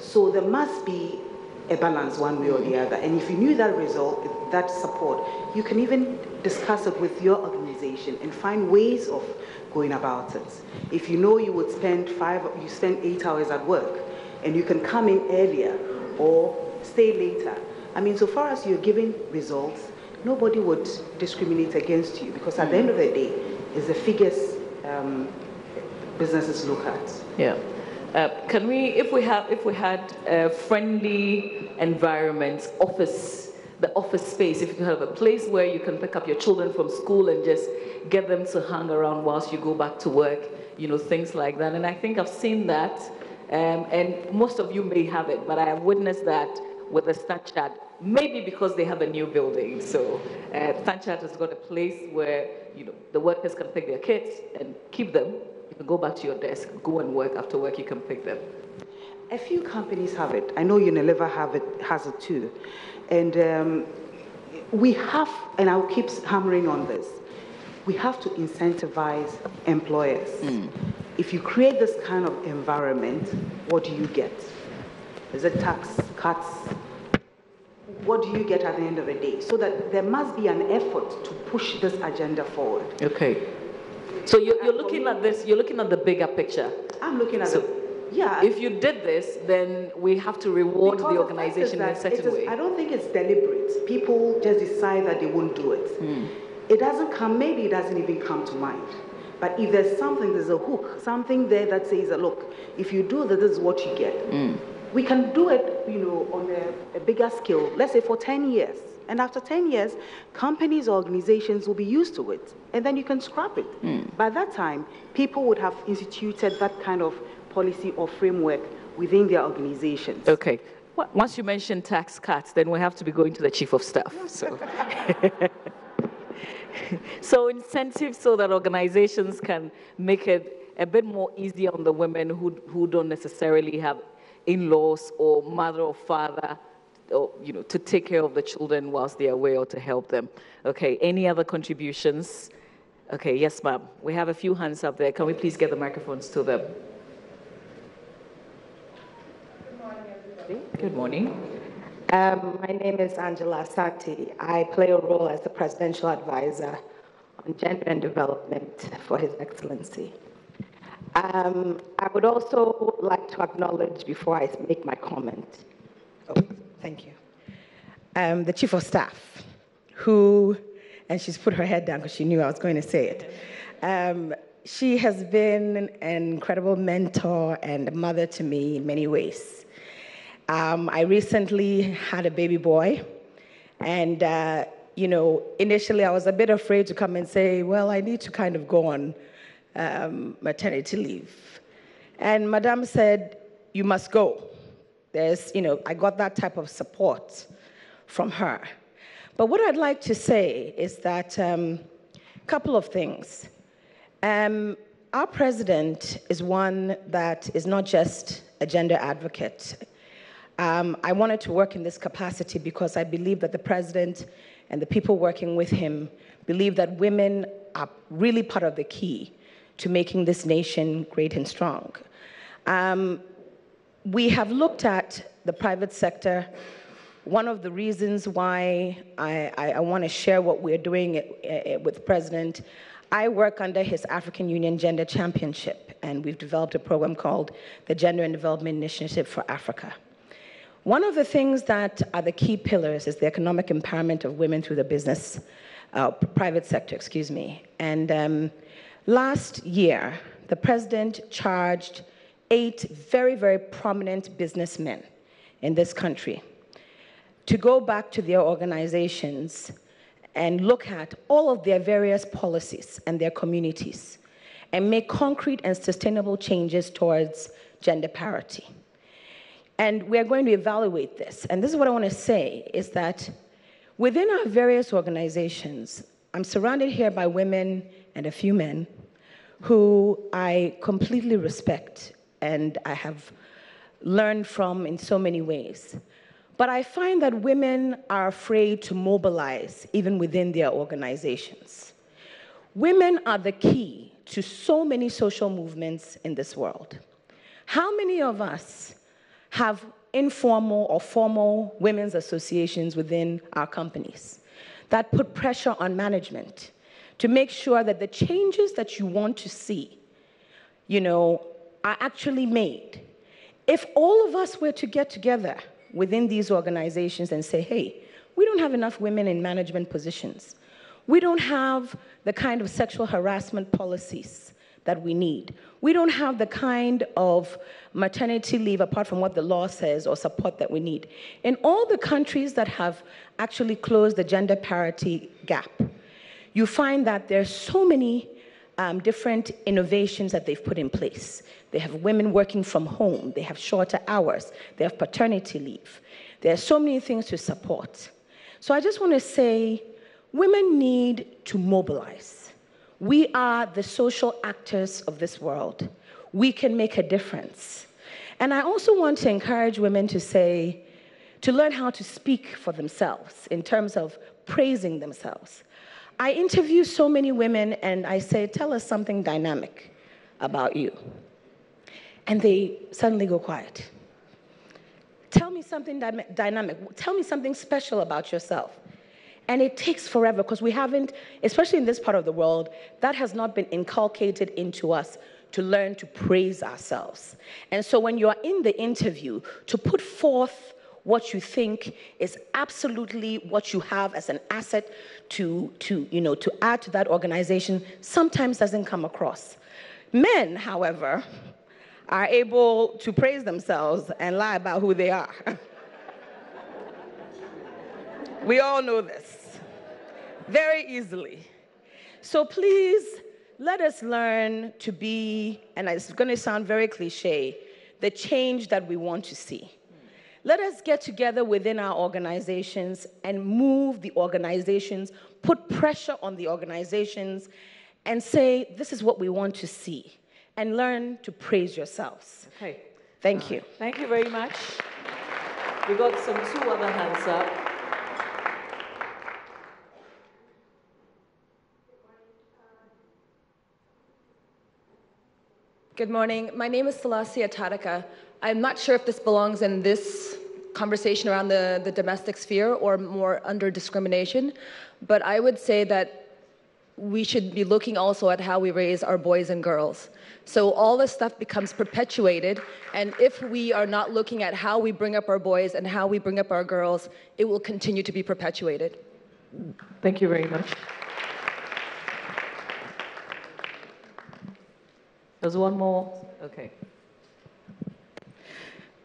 So there must be a balance one way or the other. And if you knew that result, that support, you can even discuss it with your organization and find ways of going about it. If you know you would spend five, you spend eight hours at work, and you can come in earlier or stay later. I mean, so far as you're giving results, nobody would discriminate against you because at the end of the day, it's the figures um, businesses look at. Yeah. Uh, can we, if we have, if we had a friendly environment, office, the office space, if you have a place where you can pick up your children from school and just get them to hang around whilst you go back to work, you know, things like that. And I think I've seen that, um, and most of you may have it, but I have witnessed that with the Stanchart, maybe because they have a new building. So uh, Stanchart has got a place where, you know, the workers can pick their kids and keep them. You can go back to your desk, go and work. After work, you can pick them. A few companies have it. I know Unilever have it, has it too. And um, we have, and I'll keep hammering on this, we have to incentivize employers. If you create this kind of environment, what do you get? Is it tax cuts? What do you get at the end of the day? So that there must be an effort to push this agenda forward. Okay. So you're, you're looking at this, you're looking at the bigger picture. I'm looking at So the, yeah. If you did this, then we have to reward Because the organization in a certain is- way. I don't think it's deliberate. People just decide that they won't do it. It doesn't come, maybe it doesn't even come to mind. But if there's something, there's a hook, something there that says, look, if you do that, this is what you get. We can do it, you know, on a, a bigger scale, let's say for 10 years. And after 10 years, companies or organizations will be used to it, and then you can scrap it. Mm. By that time, people would have instituted that kind of policy or framework within their organizations. Okay. Once you mention tax cuts, then we have to be going to the chief of staff. So, so incentives so that organizations can make it a bit more easy on the women who, who don't necessarily have in-laws or mother or father or, you know, to take care of the children whilst they are away or to help them. Okay, any other contributions? Okay, yes, ma'am. We have a few hands up there. Can we please get the microphones to them? Good morning. Um, my name is Angela Sati. I play a role as the presidential advisor on gender and development for His Excellency. Um, I would also like to acknowledge before I make my comment. Oh, thank you. Um, the Chief of Staff, who, and she's put her head down because she knew I was going to say it. Um, she has been an incredible mentor and mother to me in many ways. Um, I recently had a baby boy, and uh, you know, initially I was a bit afraid to come and say, "Well, I need to kind of go on um, maternity leave," and Madame said, "You must go." There's, you know, I got that type of support from her. But what I'd like to say is that a um, couple of things. Um, our president is one that is not just a gender advocate um, I wanted to work in this capacity because I believe that the president and the people working with him believe that women are really part of the key to making this nation great and strong. Um, we have looked at the private sector. One of the reasons why I, I, I want to share what we're doing with the president, I work under his African Union Gender Championship, and we've developed a program called the Gender and Development Initiative for Africa. One of the things that are the key pillars is the economic empowerment of women through the business, uh, private sector, excuse me. And um, last year, the president charged eight very, very prominent businessmen in this country to go back to their organizations and look at all of their various policies and their communities and make concrete and sustainable changes towards gender parity. And we're going to evaluate this. And this is what I want to say is that within our various organizations, I'm surrounded here by women and a few men who I completely respect and I have learned from in so many ways. But I find that women are afraid to mobilize even within their organizations. Women are the key to so many social movements in this world. How many of us have informal or formal women's associations within our companies that put pressure on management to make sure that the changes that you want to see, you know, are actually made. If all of us were to get together within these organizations and say, hey, we don't have enough women in management positions. We don't have the kind of sexual harassment policies that we need. We don't have the kind of maternity leave, apart from what the law says, or support that we need. In all the countries that have actually closed the gender parity gap, you find that there's so many um, different innovations that they've put in place. They have women working from home, they have shorter hours, they have paternity leave. There are so many things to support. So I just want to say women need to mobilize. We are the social actors of this world. We can make a difference. And I also want to encourage women to say, to learn how to speak for themselves in terms of praising themselves. I interview so many women and I say, tell us something dynamic about you. And they suddenly go quiet. Tell me something dynamic. Tell me something special about yourself. And it takes forever because we haven't, especially in this part of the world, that has not been inculcated into us to learn to praise ourselves. And so when you are in the interview, to put forth what you think is absolutely what you have as an asset to, to, you know, to add to that organization sometimes doesn't come across. Men, however, are able to praise themselves and lie about who they are. We all know this very easily. So please let us learn to be, and it's going to sound very cliche, the change that we want to see. Let us get together within our organizations and move the organizations, put pressure on the organizations, and say, this is what we want to see, and learn to praise yourselves. Okay. Thank you. Thank you very much. We got some two other hands up. Good morning. My name is Salasia Tadaka. I'm not sure if this belongs in this conversation around the, the domestic sphere or more under discrimination, but I would say that we should be looking also at how we raise our boys and girls. So all this stuff becomes perpetuated, and if we are not looking at how we bring up our boys and how we bring up our girls, it will continue to be perpetuated. Thank you very much. There's one more. Okay.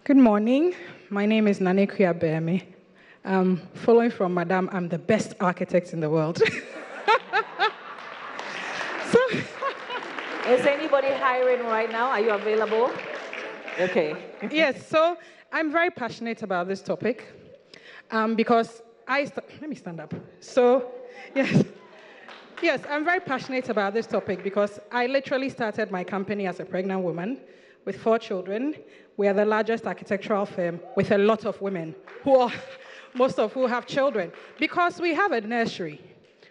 Good morning. My name is Nanekuya Bemi. Um, following from Madame, I'm the best architect in the world. Is anybody hiring right now? Are you available? Okay. yes, so I'm very passionate about this topic um, because I. St- let me stand up. So, yes. Yes, I'm very passionate about this topic because I literally started my company as a pregnant woman with four children. We are the largest architectural firm with a lot of women who are, most of who have children because we have a nursery.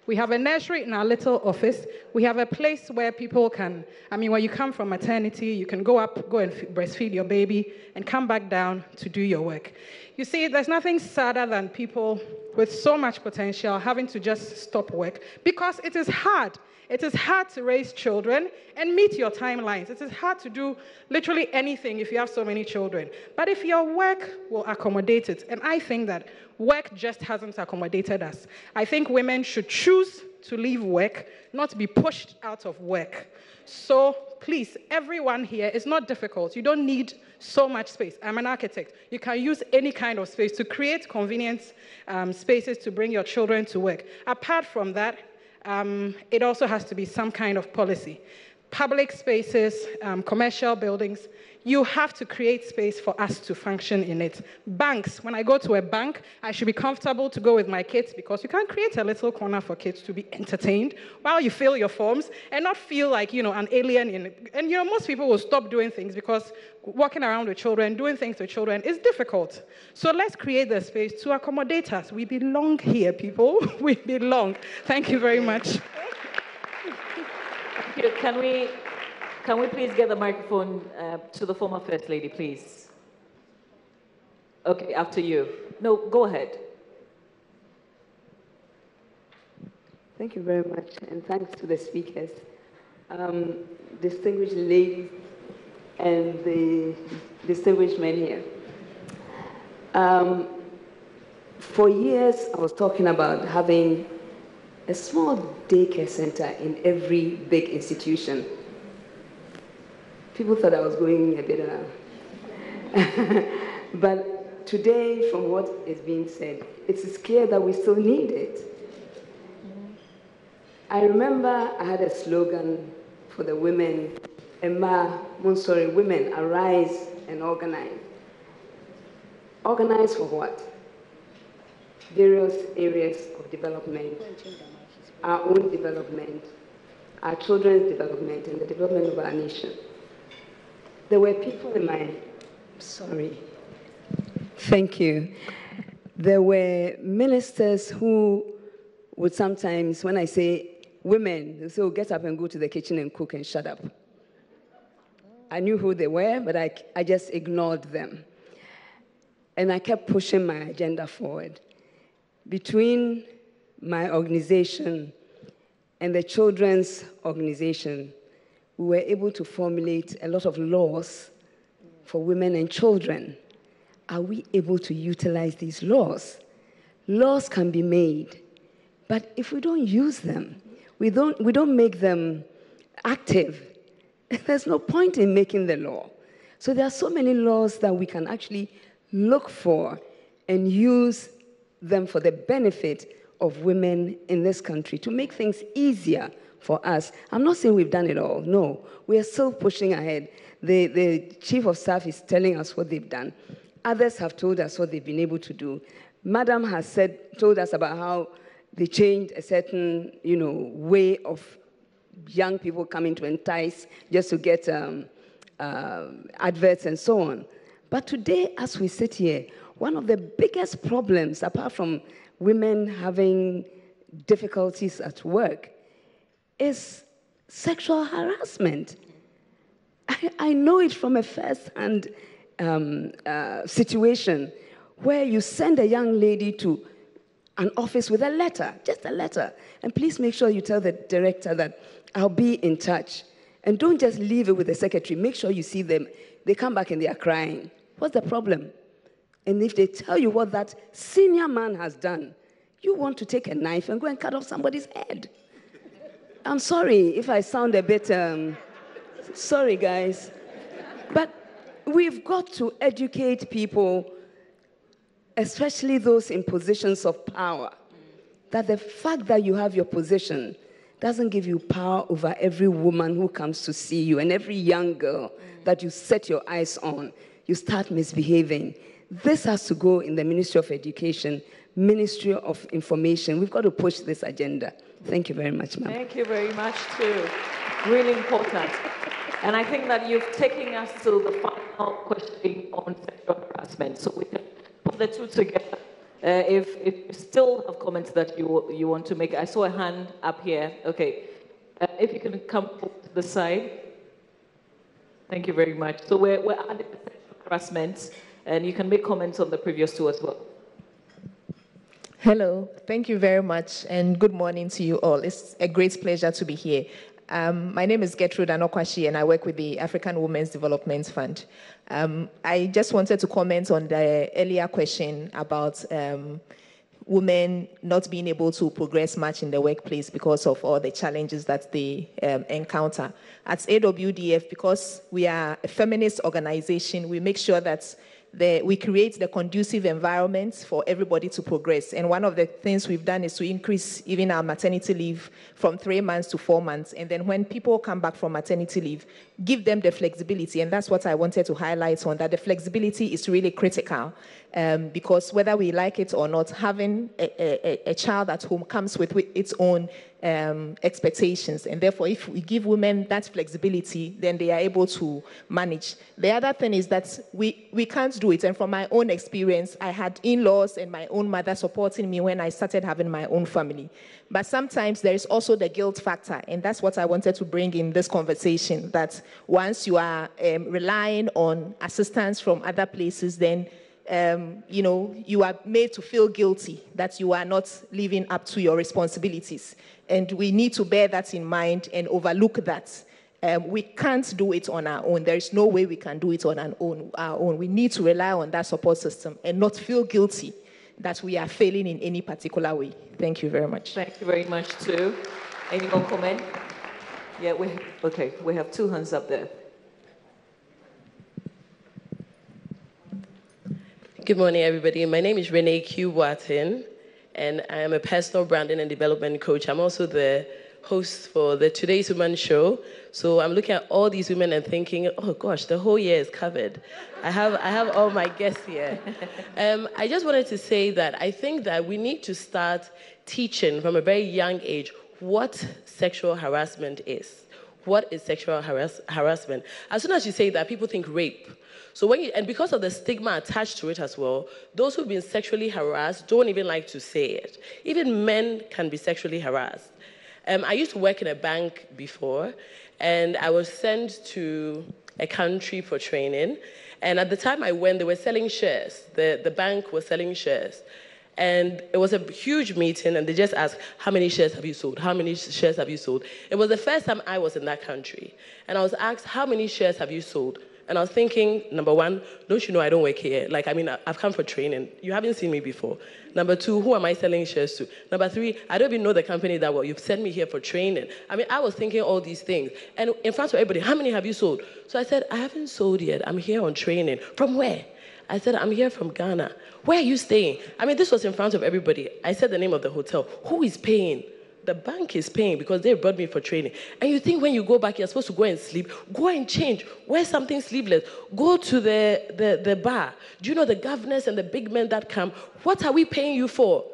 We have a nursery in our little office. We have a place where people can, I mean, when you come from maternity, you can go up, go and breastfeed your baby, and come back down to do your work. You see, there's nothing sadder than people with so much potential having to just stop work because it is hard. It is hard to raise children and meet your timelines. It is hard to do literally anything if you have so many children. But if your work will accommodate it, and I think that work just hasn't accommodated us, I think women should choose to leave work, not be pushed out of work. So please, everyone here, it's not difficult. You don't need so much space. I'm an architect. You can use any kind of space to create convenience um, spaces to bring your children to work. Apart from that, um, it also has to be some kind of policy. Public spaces, um, commercial buildings, you have to create space for us to function in it. Banks, when I go to a bank, I should be comfortable to go with my kids because you can create a little corner for kids to be entertained while you fill your forms and not feel like, you know, an alien. In, and, you know, most people will stop doing things because walking around with children, doing things with children is difficult. So let's create the space to accommodate us. We belong here, people. we belong. Thank you very much. Can we can we please get the microphone uh, to the former First Lady, please? Okay, after you. No, go ahead. Thank you very much, and thanks to the speakers, um, distinguished ladies, and the distinguished men here. Um, for years, I was talking about having a small daycare center in every big institution people thought I was going a bit. Uh, but today, from what is being said, it's clear that we still need it. I remember I had a slogan for the women, Emma Monsori, women, arise and organize. Organize for what? Various areas of development, our own development, our children's development, and the development of our nation. There were people in my, sorry, thank you. There were ministers who would sometimes, when I say women, they say, oh, get up and go to the kitchen and cook and shut up. I knew who they were, but I, I just ignored them. And I kept pushing my agenda forward. Between my organization and the children's organization, we were able to formulate a lot of laws for women and children. Are we able to utilize these laws? Laws can be made, but if we don't use them, we don't, we don't make them active, there's no point in making the law. So there are so many laws that we can actually look for and use them for the benefit of women in this country, to make things easier for us. I'm not saying we've done it all. No, we are still pushing ahead. The, the chief of staff is telling us what they've done. Others have told us what they've been able to do. Madam has said, told us about how they changed a certain, you know, way of young people coming to entice just to get um, uh, adverts and so on. But today, as we sit here, one of the biggest problems, apart from women having difficulties at work, is sexual harassment. I, I know it from a first hand um, uh, situation where you send a young lady to an office with a letter, just a letter. And please make sure you tell the director that I'll be in touch. And don't just leave it with the secretary. Make sure you see them. They come back and they are crying. What's the problem? And if they tell you what that senior man has done, you want to take a knife and go and cut off somebody's head. I'm sorry if I sound a bit, um, sorry, guys. But we've got to educate people, especially those in positions of power, that the fact that you have your position doesn't give you power over every woman who comes to see you and every young girl that you set your eyes on. You start misbehaving. This has to go in the Ministry of Education, Ministry of Information. We've got to push this agenda. Thank you very much, ma'am. Thank you very much, too. Really important. And I think that you've taken us to the final question on sexual harassment. So we can put the two together. Uh, if, if you still have comments that you, you want to make, I saw a hand up here. Okay. Uh, if you can come to the side. Thank you very much. So we're, we're adding sexual harassment, and you can make comments on the previous two as well. Hello, thank you very much, and good morning to you all. It's a great pleasure to be here. Um, my name is Gertrude Anokwashi, and I work with the African Women's Development Fund. Um, I just wanted to comment on the earlier question about um, women not being able to progress much in the workplace because of all the challenges that they um, encounter. At AWDF, because we are a feminist organization, we make sure that the, we create the conducive environment for everybody to progress. And one of the things we've done is to increase even our maternity leave from three months to four months. And then when people come back from maternity leave, give them the flexibility. And that's what I wanted to highlight on that the flexibility is really critical. Um, because whether we like it or not, having a, a, a child at home comes with, with its own um, expectations. And therefore, if we give women that flexibility, then they are able to manage. The other thing is that we, we can't do it. And from my own experience, I had in laws and my own mother supporting me when I started having my own family. But sometimes there is also the guilt factor. And that's what I wanted to bring in this conversation that once you are um, relying on assistance from other places, then um, you know, you are made to feel guilty that you are not living up to your responsibilities. And we need to bear that in mind and overlook that. Um, we can't do it on our own. There is no way we can do it on our own, our own. We need to rely on that support system and not feel guilty that we are failing in any particular way. Thank you very much. Thank you very much, too. Any more comment? Yeah, we, okay, we have two hands up there. Good morning, everybody. My name is Renee Q. Watson, and I am a personal branding and development coach. I'm also the host for the Today's Woman show. So I'm looking at all these women and thinking, oh gosh, the whole year is covered. I have, I have all my guests here. Um, I just wanted to say that I think that we need to start teaching from a very young age what sexual harassment is. What is sexual harass- harassment? As soon as you say that, people think rape. So when you, and because of the stigma attached to it as well, those who've been sexually harassed don't even like to say it. Even men can be sexually harassed. Um, I used to work in a bank before, and I was sent to a country for training. And at the time I went, they were selling shares. The, the bank was selling shares. And it was a huge meeting, and they just asked, How many shares have you sold? How many shares have you sold? It was the first time I was in that country. And I was asked, How many shares have you sold? And I was thinking, number one, don't you know I don't work here? Like, I mean, I've come for training. You haven't seen me before. Number two, who am I selling shares to? Number three, I don't even know the company that well. You've sent me here for training. I mean, I was thinking all these things. And in front of everybody, how many have you sold? So I said, I haven't sold yet. I'm here on training. From where? I said, I'm here from Ghana. Where are you staying? I mean, this was in front of everybody. I said the name of the hotel. Who is paying? The bank is paying because they brought me for training. And you think when you go back, you're supposed to go and sleep. Go and change. Wear something sleeveless. Go to the, the, the bar. Do you know the governors and the big men that come? What are we paying you for?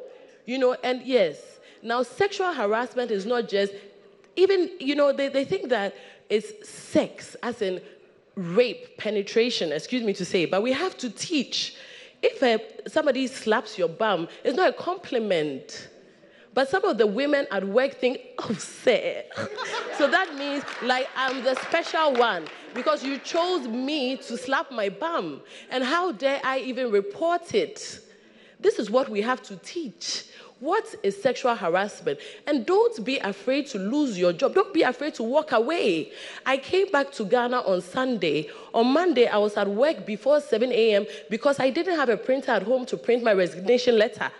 You know, and yes, now sexual harassment is not just, even, you know, they, they think that it's sex, as in rape, penetration, excuse me to say, but we have to teach. If uh, somebody slaps your bum, it's not a compliment. But some of the women at work think, oh, sir. so that means like I'm the special one because you chose me to slap my bum. And how dare I even report it? This is what we have to teach. What is sexual harassment? And don't be afraid to lose your job. Don't be afraid to walk away. I came back to Ghana on Sunday. On Monday, I was at work before 7 a.m. because I didn't have a printer at home to print my resignation letter.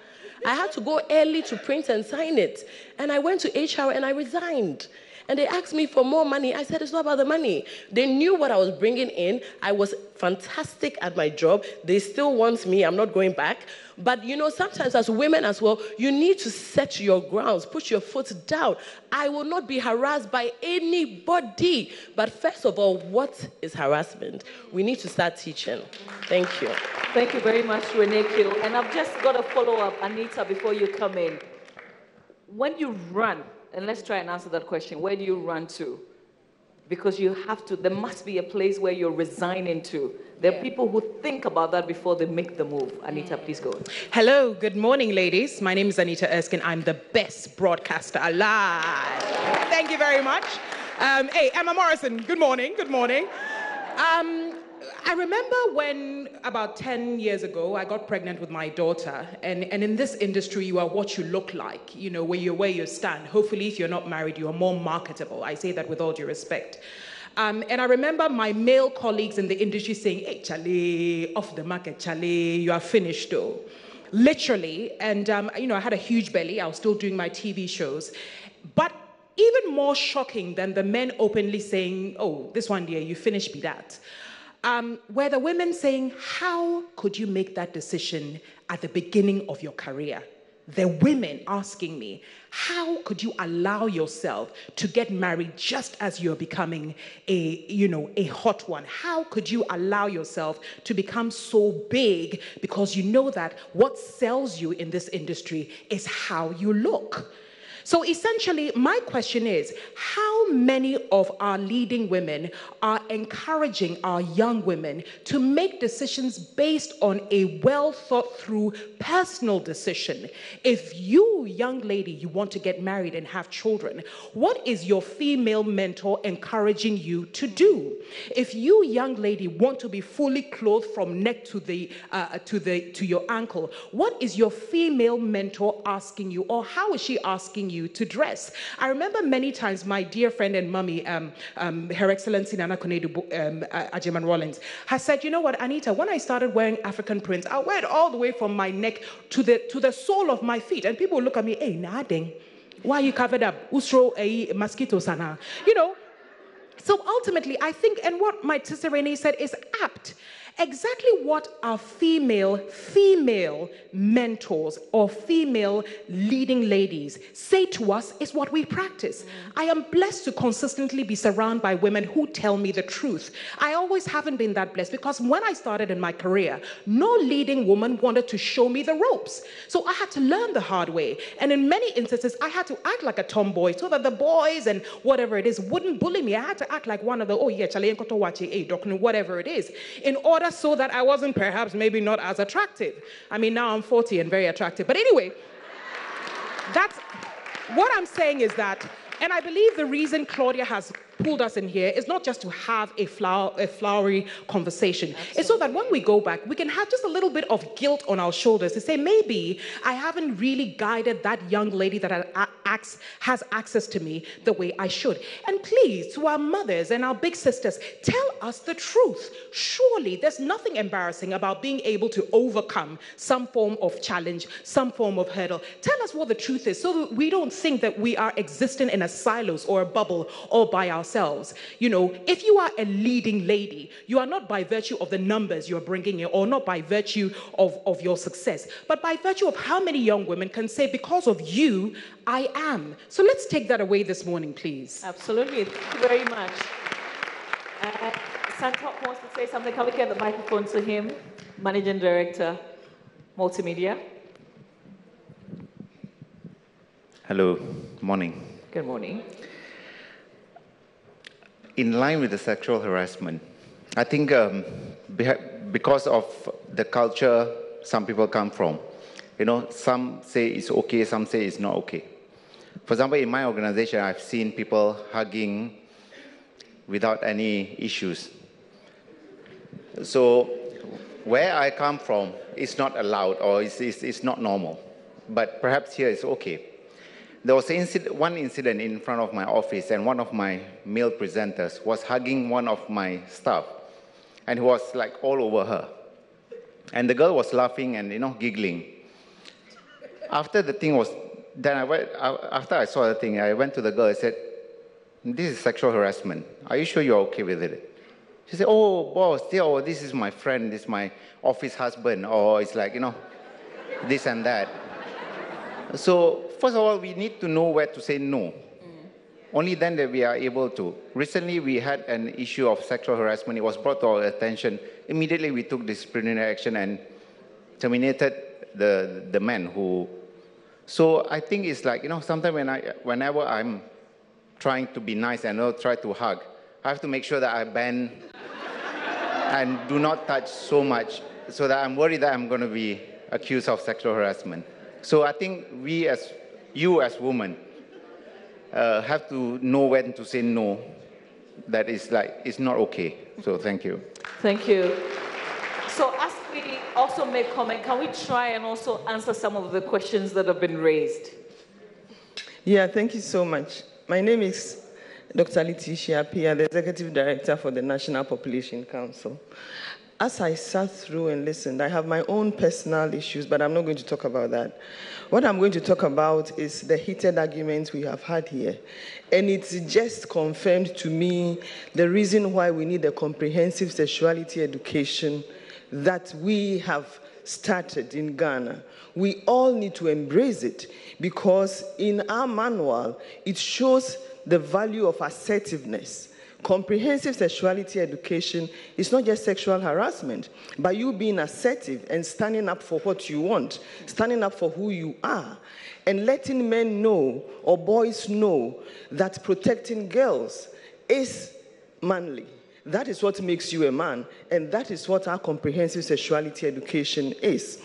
I had to go early to print and sign it. And I went to HR and I resigned. And they asked me for more money. I said, it's not about the money. They knew what I was bringing in. I was fantastic at my job. They still want me. I'm not going back. But you know, sometimes as women as well, you need to set your grounds, put your foot down. I will not be harassed by anybody. But first of all, what is harassment? We need to start teaching. Thank you. Thank you very much, Renee. And I've just got a follow up, Anita, before you come in. When you run, and let's try and answer that question where do you run to? Because you have to, there must be a place where you're resigning to. There are people who think about that before they make the move. Anita, please go. Hello, good morning, ladies. My name is Anita Erskine. I'm the best broadcaster alive. Thank you very much. Um, hey, Emma Morrison, good morning, good morning. Um, I remember when about 10 years ago I got pregnant with my daughter, and, and in this industry, you are what you look like, you know, where you where you stand. Hopefully, if you're not married, you are more marketable. I say that with all due respect. Um, and I remember my male colleagues in the industry saying, Hey, Charlie, off the market, Charlie, you are finished though. Literally. And, um, you know, I had a huge belly. I was still doing my TV shows. But even more shocking than the men openly saying, Oh, this one, dear, you finished be that um, the women saying, How could you make that decision at the beginning of your career? The women asking me, How could you allow yourself to get married just as you're becoming a, you know, a hot one? How could you allow yourself to become so big because you know that what sells you in this industry is how you look? So essentially, my question is how many of our leading women are encouraging our young women to make decisions based on a well thought through personal decision? If you, young lady, you want to get married and have children, what is your female mentor encouraging you to do? If you, young lady, want to be fully clothed from neck to the uh, to the to your ankle, what is your female mentor asking you, or how is she asking you? You to dress. I remember many times my dear friend and mummy, um, um, Her Excellency Nana Konadu um, Agyeman Rawlings, has said, you know what, Anita, when I started wearing African prints, I wear it all the way from my neck to the, to the sole of my feet. And people look at me, hey, Nading, why are you covered up? Usro a mosquito sana. You know, so ultimately, I think, and what my sister Renee said is apt exactly what our female, female mentors or female leading ladies say to us is what we practice. I am blessed to consistently be surrounded by women who tell me the truth. I always haven't been that blessed because when I started in my career, no leading woman wanted to show me the ropes. So I had to learn the hard way. And in many instances, I had to act like a tomboy so that the boys and whatever it is wouldn't bully me. I had to act like one of the, oh yeah, chale eh, whatever it is, in order so that I wasn't perhaps maybe not as attractive. I mean, now I'm 40 and very attractive. But anyway, that's what I'm saying is that, and I believe the reason Claudia has pulled us in here is not just to have a, flower, a flowery conversation. Absolutely. It's so that when we go back, we can have just a little bit of guilt on our shoulders to say, maybe I haven't really guided that young lady that has access to me the way I should. And please, to our mothers and our big sisters, tell us the truth. Surely there's nothing embarrassing about being able to overcome some form of challenge, some form of hurdle. Tell us what the truth is so that we don't think that we are existing in a silos or a bubble all by ourselves ourselves. You know, if you are a leading lady, you are not by virtue of the numbers you're bringing in or not by virtue of, of your success, but by virtue of how many young women can say, because of you, I am. So let's take that away this morning, please. Absolutely. Thank you very much. Uh, Santokh wants to say something. Can we get the microphone to him? Managing Director, Multimedia. Hello, morning. Good morning. In line with the sexual harassment, I think um, because of the culture some people come from, you know, some say it's okay, some say it's not okay. For example, in my organization, I've seen people hugging without any issues. So, where I come from, it's not allowed or it's, it's, it's not normal. But perhaps here it's okay. There was incident, one incident in front of my office, and one of my male presenters was hugging one of my staff, and he was like all over her. And the girl was laughing and you know giggling. After the thing was, then I went, after I saw the thing, I went to the girl. I said, "This is sexual harassment. Are you sure you're okay with it?" She said, "Oh, boss, dear, oh, this is my friend. This is my office husband. Or it's like you know, this and that." So first of all, we need to know where to say no. Only then that we are able to. Recently, we had an issue of sexual harassment. It was brought to our attention. Immediately, we took disciplinary action and terminated the, the man who. So I think it's like, you know, sometimes when I, whenever I'm trying to be nice and not try to hug, I have to make sure that I bend and do not touch so much so that I'm worried that I'm going to be accused of sexual harassment. So I think we as you as women uh, have to know when to say no. That is like, it's not okay. So thank you. Thank you. So as we also make comment, can we try and also answer some of the questions that have been raised? Yeah, thank you so much. My name is Dr. Leticia Appiah, the Executive Director for the National Population Council. As I sat through and listened, I have my own personal issues, but I'm not going to talk about that. What I'm going to talk about is the heated arguments we have had here. And it's just confirmed to me the reason why we need a comprehensive sexuality education that we have started in Ghana. We all need to embrace it because in our manual, it shows the value of assertiveness. Comprehensive sexuality education is not just sexual harassment, but you being assertive and standing up for what you want, standing up for who you are, and letting men know or boys know that protecting girls is manly. That is what makes you a man, and that is what our comprehensive sexuality education is.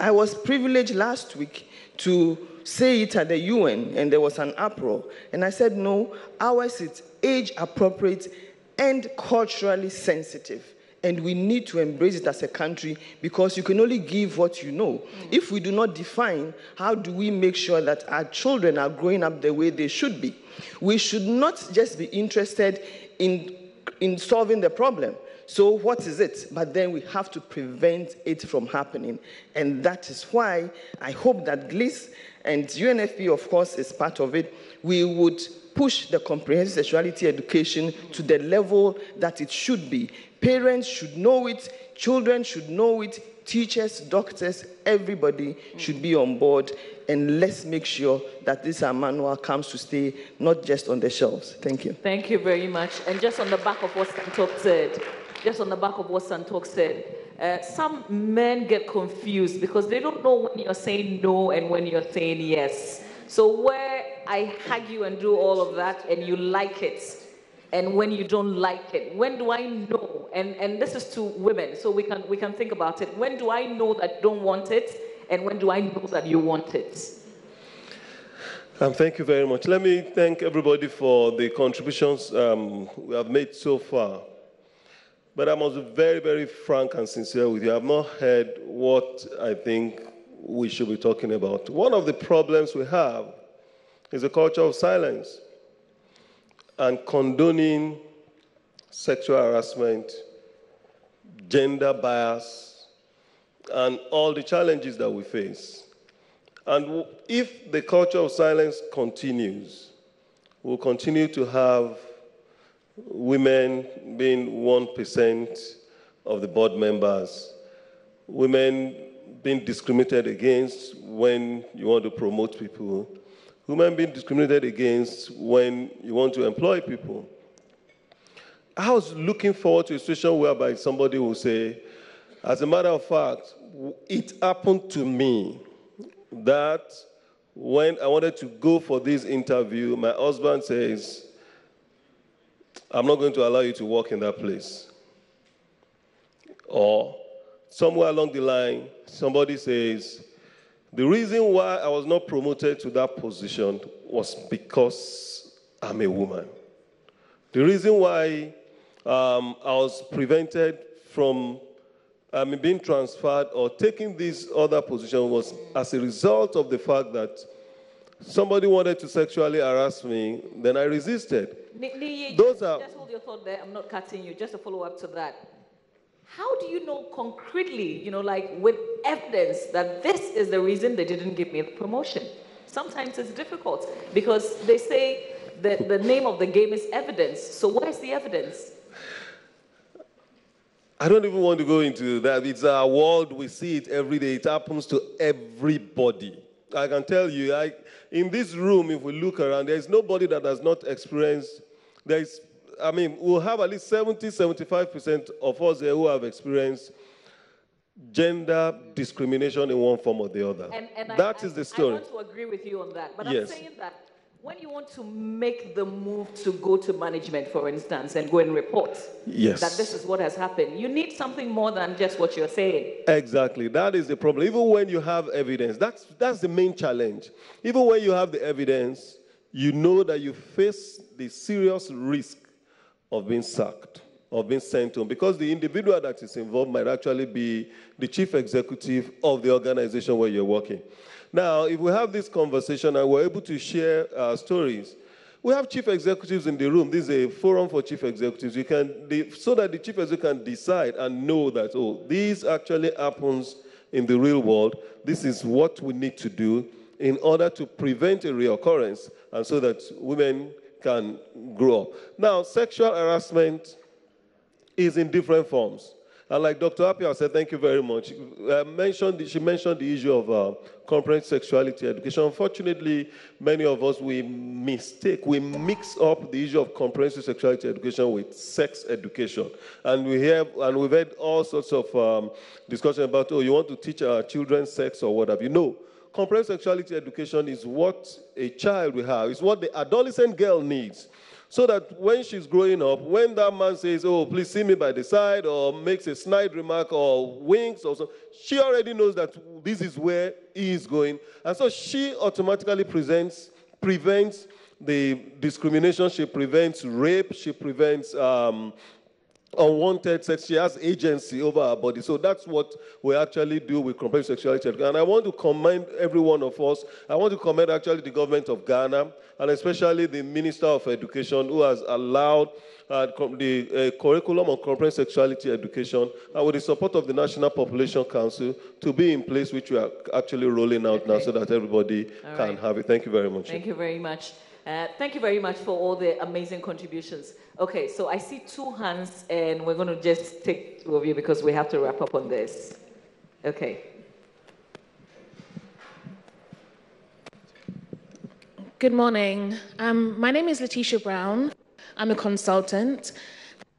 I was privileged last week to say it at the UN, and there was an uproar. And I said, no, ours is age appropriate and culturally sensitive. And we need to embrace it as a country because you can only give what you know. Mm. If we do not define, how do we make sure that our children are growing up the way they should be? We should not just be interested in, in solving the problem. So, what is it? But then we have to prevent it from happening. And that is why I hope that Glitz and UNFP, of course, is part of it. We would push the comprehensive sexuality education to the level that it should be. Parents should know it, children should know it, teachers, doctors, everybody should be on board. And let's make sure that this manual comes to stay, not just on the shelves. Thank you. Thank you very much. And just on the back of what Santokh said, just on the back of what Santokh said, uh, some men get confused because they don't know when you're saying no and when you're saying yes. So where I hug you and do all of that and you like it, and when you don't like it, when do I know? And, and this is to women, so we can, we can think about it. When do I know that I don't want it, and when do I know that you want it? Um, thank you very much. Let me thank everybody for the contributions um, we have made so far. But I must be very, very frank and sincere with you. I've not heard what I think we should be talking about. One of the problems we have is a culture of silence and condoning sexual harassment, gender bias, and all the challenges that we face. And if the culture of silence continues, we'll continue to have women being 1% of the board members, women being discriminated against when you want to promote people, women being discriminated against when you want to employ people. I was looking forward to a situation whereby somebody will say, as a matter of fact, it happened to me that when I wanted to go for this interview, my husband says, I'm not going to allow you to work in that place. Or somewhere along the line, somebody says, the reason why I was not promoted to that position was because I'm a woman. The reason why um, I was prevented from um, being transferred or taking this other position was as a result of the fact that somebody wanted to sexually harass me, then I resisted. Those are. Just hold your thought there. I'm not cutting you. Just to follow up to that. How do you know concretely, you know, like with evidence that this is the reason they didn't give me the promotion? Sometimes it's difficult because they say that the name of the game is evidence. So where's the evidence? I don't even want to go into that. It's a world, we see it every day. It happens to everybody. I can tell you, I, in this room, if we look around, there's nobody that has not experienced, there's, I mean, we'll have at least 70, 75% of us here who have experienced gender discrimination in one form or the other. And, and that I, is the story. I want to agree with you on that. But yes. I'm saying that when you want to make the move to go to management, for instance, and go and report yes. that this is what has happened, you need something more than just what you're saying. Exactly. That is the problem. Even when you have evidence, that's, that's the main challenge. Even when you have the evidence, you know that you face the serious risk of being sacked, of being sent home, because the individual that is involved might actually be the chief executive of the organization where you're working. Now, if we have this conversation and we're able to share our stories, we have chief executives in the room. This is a forum for chief executives. You can, so that the chief executive can decide and know that, oh, this actually happens in the real world. This is what we need to do in order to prevent a reoccurrence and so that women can grow up. Now, sexual harassment is in different forms. And like Dr. Appiah said, thank you very much. Uh, mentioned, she mentioned the issue of uh, comprehensive sexuality education. Unfortunately, many of us, we mistake, we mix up the issue of comprehensive sexuality education with sex education. And we have, and we've had all sorts of um, discussion about, oh, you want to teach our children sex or what have you. No. Comprehensive sexuality education is what a child will have, it's what the adolescent girl needs so that when she's growing up, when that man says, Oh, please see me by the side, or makes a snide remark, or winks, or so, she already knows that this is where he is going. And so she automatically presents, prevents the discrimination, she prevents rape, she prevents um, unwanted sex. She has agency over her body. So that's what we actually do with comparative sexuality. Education. And I want to commend every one of us. I want to commend actually the government of Ghana and especially the Minister of Education who has allowed uh, the uh, curriculum on comprehensive sexuality education and with the support of the National Population Council to be in place, which we are actually rolling out okay. now so that everybody all can right. have it. Thank you very much. Thank you very much. Uh, thank you very much for all the amazing contributions. Okay, so I see two hands, and we're going to just take two of you because we have to wrap up on this. Okay. Good morning. Um, my name is Letitia Brown. I'm a consultant.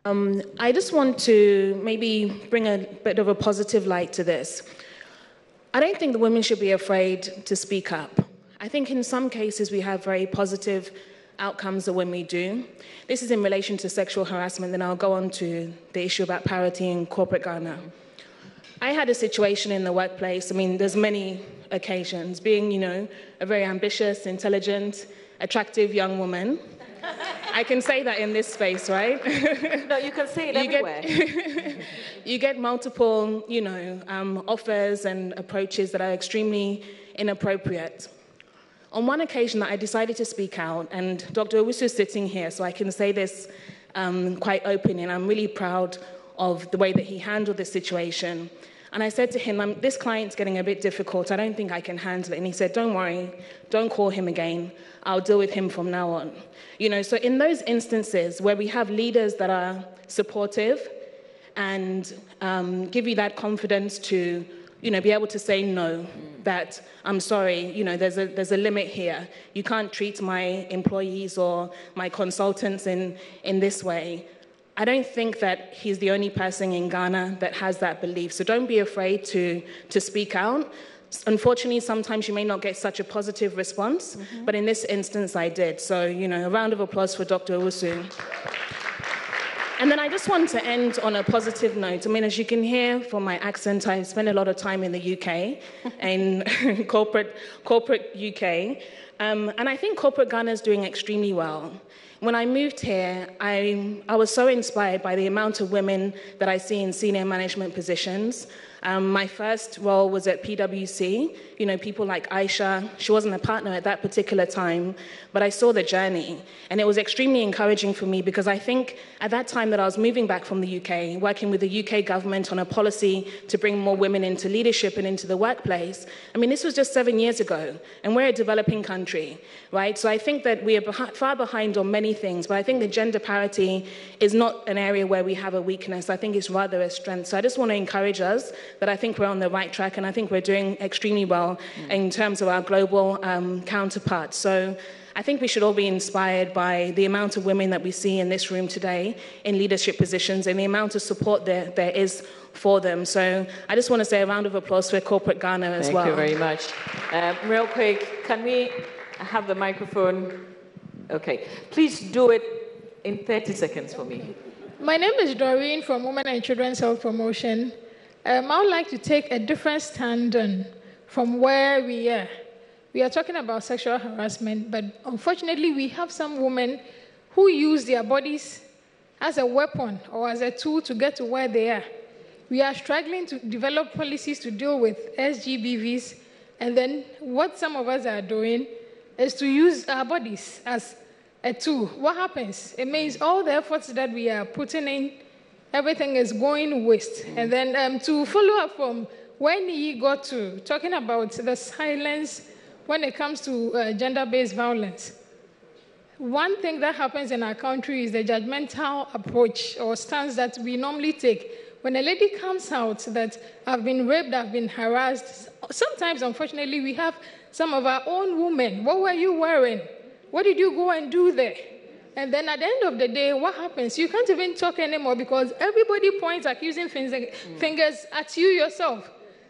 Um, I just want to maybe bring a bit of a positive light to this. I don't think the women should be afraid to speak up. I think in some cases we have very positive outcomes when we do. This is in relation to sexual harassment, then I'll go on to the issue about parity in corporate Ghana. I had a situation in the workplace, I mean, there's many occasions, being, you know, a very ambitious, intelligent, attractive young woman. I can say that in this space, right? no, you can say it you everywhere. Get, you get multiple, you know, um, offers and approaches that are extremely inappropriate. On one occasion that I decided to speak out, and Dr. Owusu is sitting here, so I can say this um, quite openly, and I'm really proud of the way that he handled the situation. And I said to him, um, This client's getting a bit difficult. I don't think I can handle it. And he said, Don't worry, don't call him again. I'll deal with him from now on. You know, so in those instances where we have leaders that are supportive and um, give you that confidence to, you know, be able to say no, that I'm sorry, you know, there's a, there's a limit here. You can't treat my employees or my consultants in, in this way. I don't think that he's the only person in Ghana that has that belief. So don't be afraid to, to speak out. Unfortunately, sometimes you may not get such a positive response, mm-hmm. but in this instance, I did. So, you know, a round of applause for Dr. Owusu. And then I just want to end on a positive note. I mean, as you can hear from my accent, I spent a lot of time in the UK, in corporate, corporate UK. Um, and I think corporate Ghana is doing extremely well. When I moved here, I, I was so inspired by the amount of women that I see in senior management positions. Um, my first role was at PwC. You know, people like Ayesha, she wasn't a partner at that particular time, but I saw the journey. And it was extremely encouraging for me because I think at that time that I was moving back from the UK, working with the UK government on a policy to bring more women into leadership and into the workplace, I mean, this was just seven years ago, and we're a developing country, right? So I think that we are far behind on many things, but I think the gender parity is not an area where we have a weakness. I think it's rather a strength. So I just want to encourage us that I think we're on the right track, and I think we're doing extremely well mm. in terms of our global um, counterparts. So I think we should all be inspired by the amount of women that we see in this room today in leadership positions and the amount of support there, there is for them. So I just want to say a round of applause for corporate Ghana as Thank well. Thank you very much. Uh, real quick, can we have the microphone? Okay, please do it in 30 seconds for me. My name is Doreen from Women and Children's Health Promotion. Um, I would like to take a different stand on from where we are. We are talking about sexual harassment, but unfortunately, we have some women who use their bodies as a weapon or as a tool to get to where they are. We are struggling to develop policies to deal with SGBVs, and then what some of us are doing is to use our bodies as a tool. What happens? It means all the efforts that we are putting in everything is going waste. And then um, to follow up from when he got to talking about the silence when it comes to uh, gender based violence. One thing that happens in our country is the judgmental approach or stance that we normally take. When a lady comes out that I've been raped, I've been harassed, sometimes, unfortunately, we have some of our own women. What were you wearing? What did you go and do there? And then at the end of the day, what happens? You can't even talk anymore because everybody points accusing fingers at you yourself.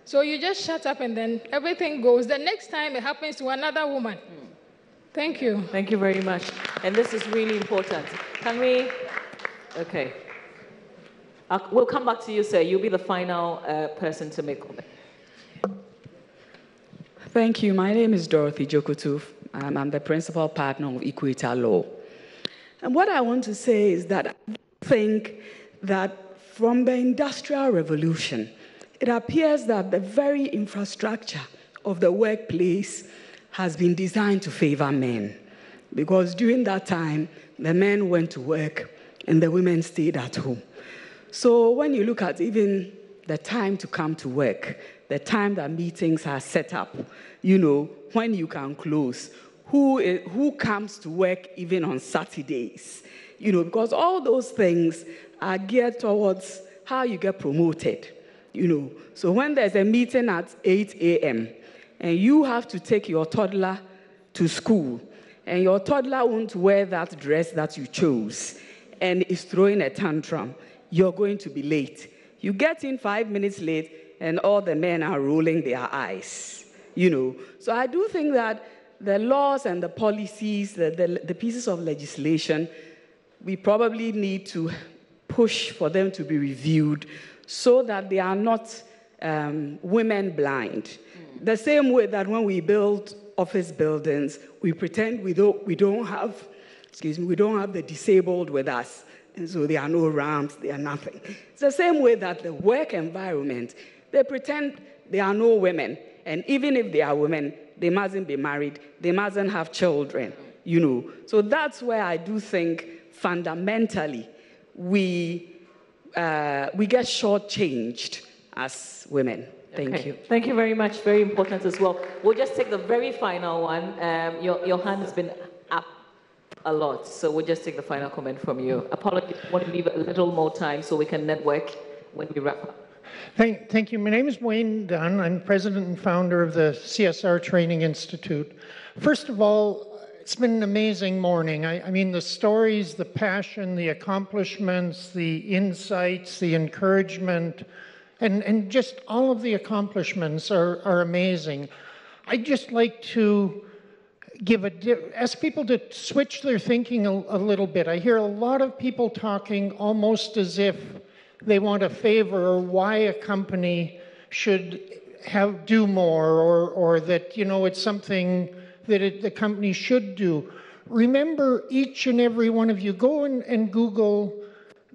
So you just shut up and then everything goes. The next time it happens to another woman. Mm. Thank you. Thank you very much. And this is really important. Can we? Okay. I'll, we'll come back to you, sir. You'll be the final uh, person to make comment. Thank you. My name is Dorothy Jokotu. Um, I'm the principal partner of Equator Law. And what I want to say is that I think that from the Industrial Revolution, it appears that the very infrastructure of the workplace has been designed to favor men. Because during that time, the men went to work and the women stayed at home. So when you look at even the time to come to work, the time that meetings are set up, you know, when you can close, who, who comes to work even on Saturdays. You know, because all those things are geared towards how you get promoted. You know, so when there's a meeting at 8 a.m. and you have to take your toddler to school, and your toddler won't wear that dress that you chose and is throwing a tantrum, you're going to be late. You get in five minutes late, and all the men are rolling their eyes. You know, so I do think that the laws and the policies, the, the, the, pieces of legislation, we probably need to push for them to be reviewed so that they are not um, women blind. Mm. The same way that when we build office buildings, we pretend we don't, we don't have, excuse me, we don't have the disabled with us. And so there are no ramps, there are nothing. It's the same way that the work environment, they pretend there are no women. And even if there are women, they mustn't be married, they mustn't have children, you know. So that's where I do think fundamentally we, uh, we get shortchanged as women. Thank okay. you. Thank you very much. Very important as well. We'll just take the very final one. Um, your, your hand has been up a lot, so we'll just take the final comment from you. Apologies, I want to leave a little more time so we can network when we wrap up. Thank, thank you. My name is Wayne Dunn. I'm president and founder of the CSR Training Institute. First of all, it's been an amazing morning. I, I, mean, the stories, the passion, the accomplishments, the insights, the encouragement, and, and just all of the accomplishments are, are amazing. I'd just like to give a ask people to switch their thinking a, a little bit. I hear a lot of people talking almost as if they want a favor or why a company should have do more or or that you know it's something that it, the company should do. Remember, each and every one of you go and, and Google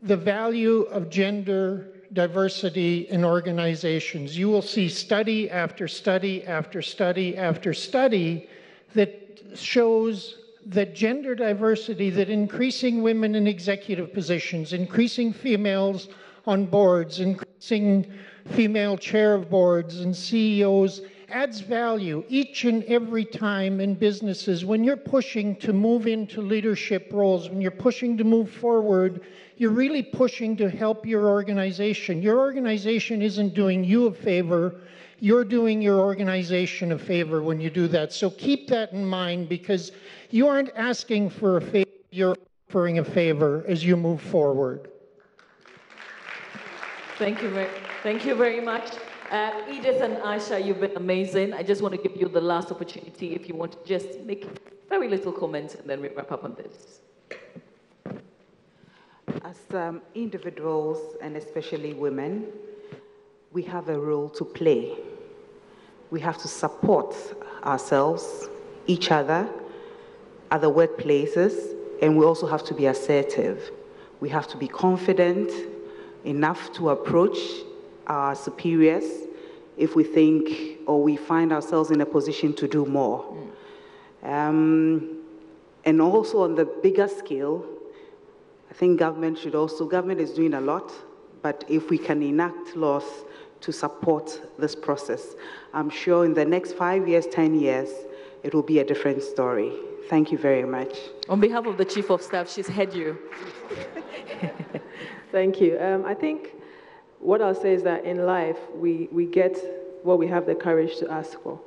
the value of gender diversity in organizations. You will see study after study after study after study that shows that gender diversity, that increasing women in executive positions, increasing females on boards, increasing female chair of boards and CEOs adds value each and every time in businesses when you're pushing to move into leadership roles, when you're pushing to move forward, you're really pushing to help your organization. Your organization isn't doing you a favor, you're doing your organization a favor when you do that. So keep that in mind because you aren't asking for a favor, you're offering a favor as you move forward. Thank you thank you very much. Uh, Edith and Asha, you've been amazing. I just want to give you the last opportunity if you want to just make very little comments and then we wrap up on this. As um, individuals and especially women, we have a role to play. We have to support ourselves, each other, other workplaces, and we also have to be assertive. We have to be confident enough to approach our superiors if we think or we find ourselves in a position to do more. Um, and also on the bigger scale, I think government should also, government is doing a lot, but if we can enact laws to support this process, I'm sure in the next five years, 10 years, it will be a different story. Thank you very much. On behalf of the Chief of Staff, she's heard you. Thank you. Um, I think what I'll say is that in life, we, we get what we have the courage to ask for.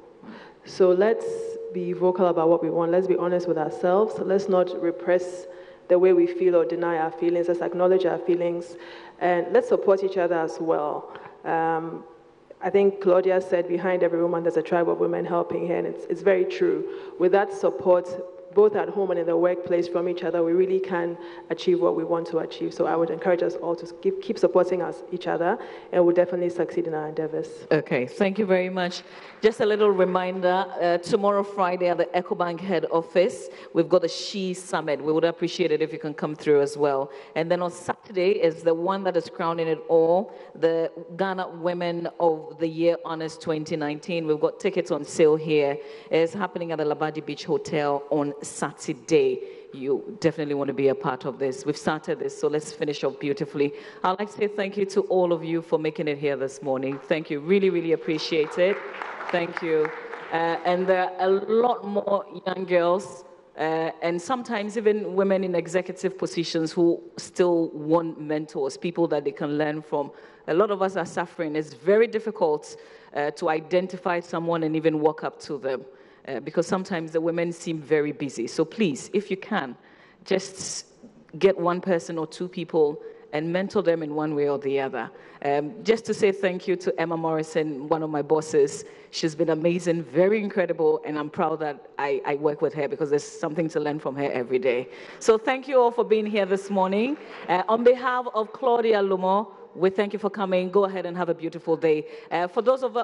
So let's be vocal about what we want. Let's be honest with ourselves. Let's not repress the way we feel or deny our feelings. Let's acknowledge our feelings. And let's support each other as well. Um, I think Claudia said behind every woman there's a tribe of women helping her, and it's, it's very true. With that support, both at home and in the workplace from each other, we really can achieve what we want to achieve. So I would encourage us all to keep, keep supporting us, each other, and we'll definitely succeed in our endeavors. Okay, thank you very much. Just a little reminder uh, tomorrow, Friday, at the EcoBank head office, we've got the She Summit. We would appreciate it if you can come through as well. And then on Saturday is the one that is crowning it all the Ghana Women of the Year Honors 2019. We've got tickets on sale here. It's happening at the Labadi Beach Hotel on Saturday. You definitely want to be a part of this. We've started this, so let's finish off beautifully. I'd like to say thank you to all of you for making it here this morning. Thank you. Really, really appreciate it. Thank you. Uh, and there are a lot more young girls uh, and sometimes even women in executive positions who still want mentors, people that they can learn from. A lot of us are suffering. It's very difficult uh, to identify someone and even walk up to them uh, because sometimes the women seem very busy. So please, if you can, just get one person or two people and mentor them in one way or the other. Um, just to say thank you to Emma Morrison, one of my bosses. She's been amazing, very incredible, and I'm proud that I, I, work with her because there's something to learn from her every day. So thank you all for being here this morning. Uh, on behalf of Claudia Lumor, we thank you for coming. Go ahead and have a beautiful day. Uh, for those of, uh,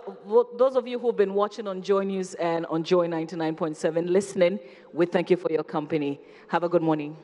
those of you who've been watching on Joy News and on Joy 99.7, listening, we thank you for your company. Have a good morning.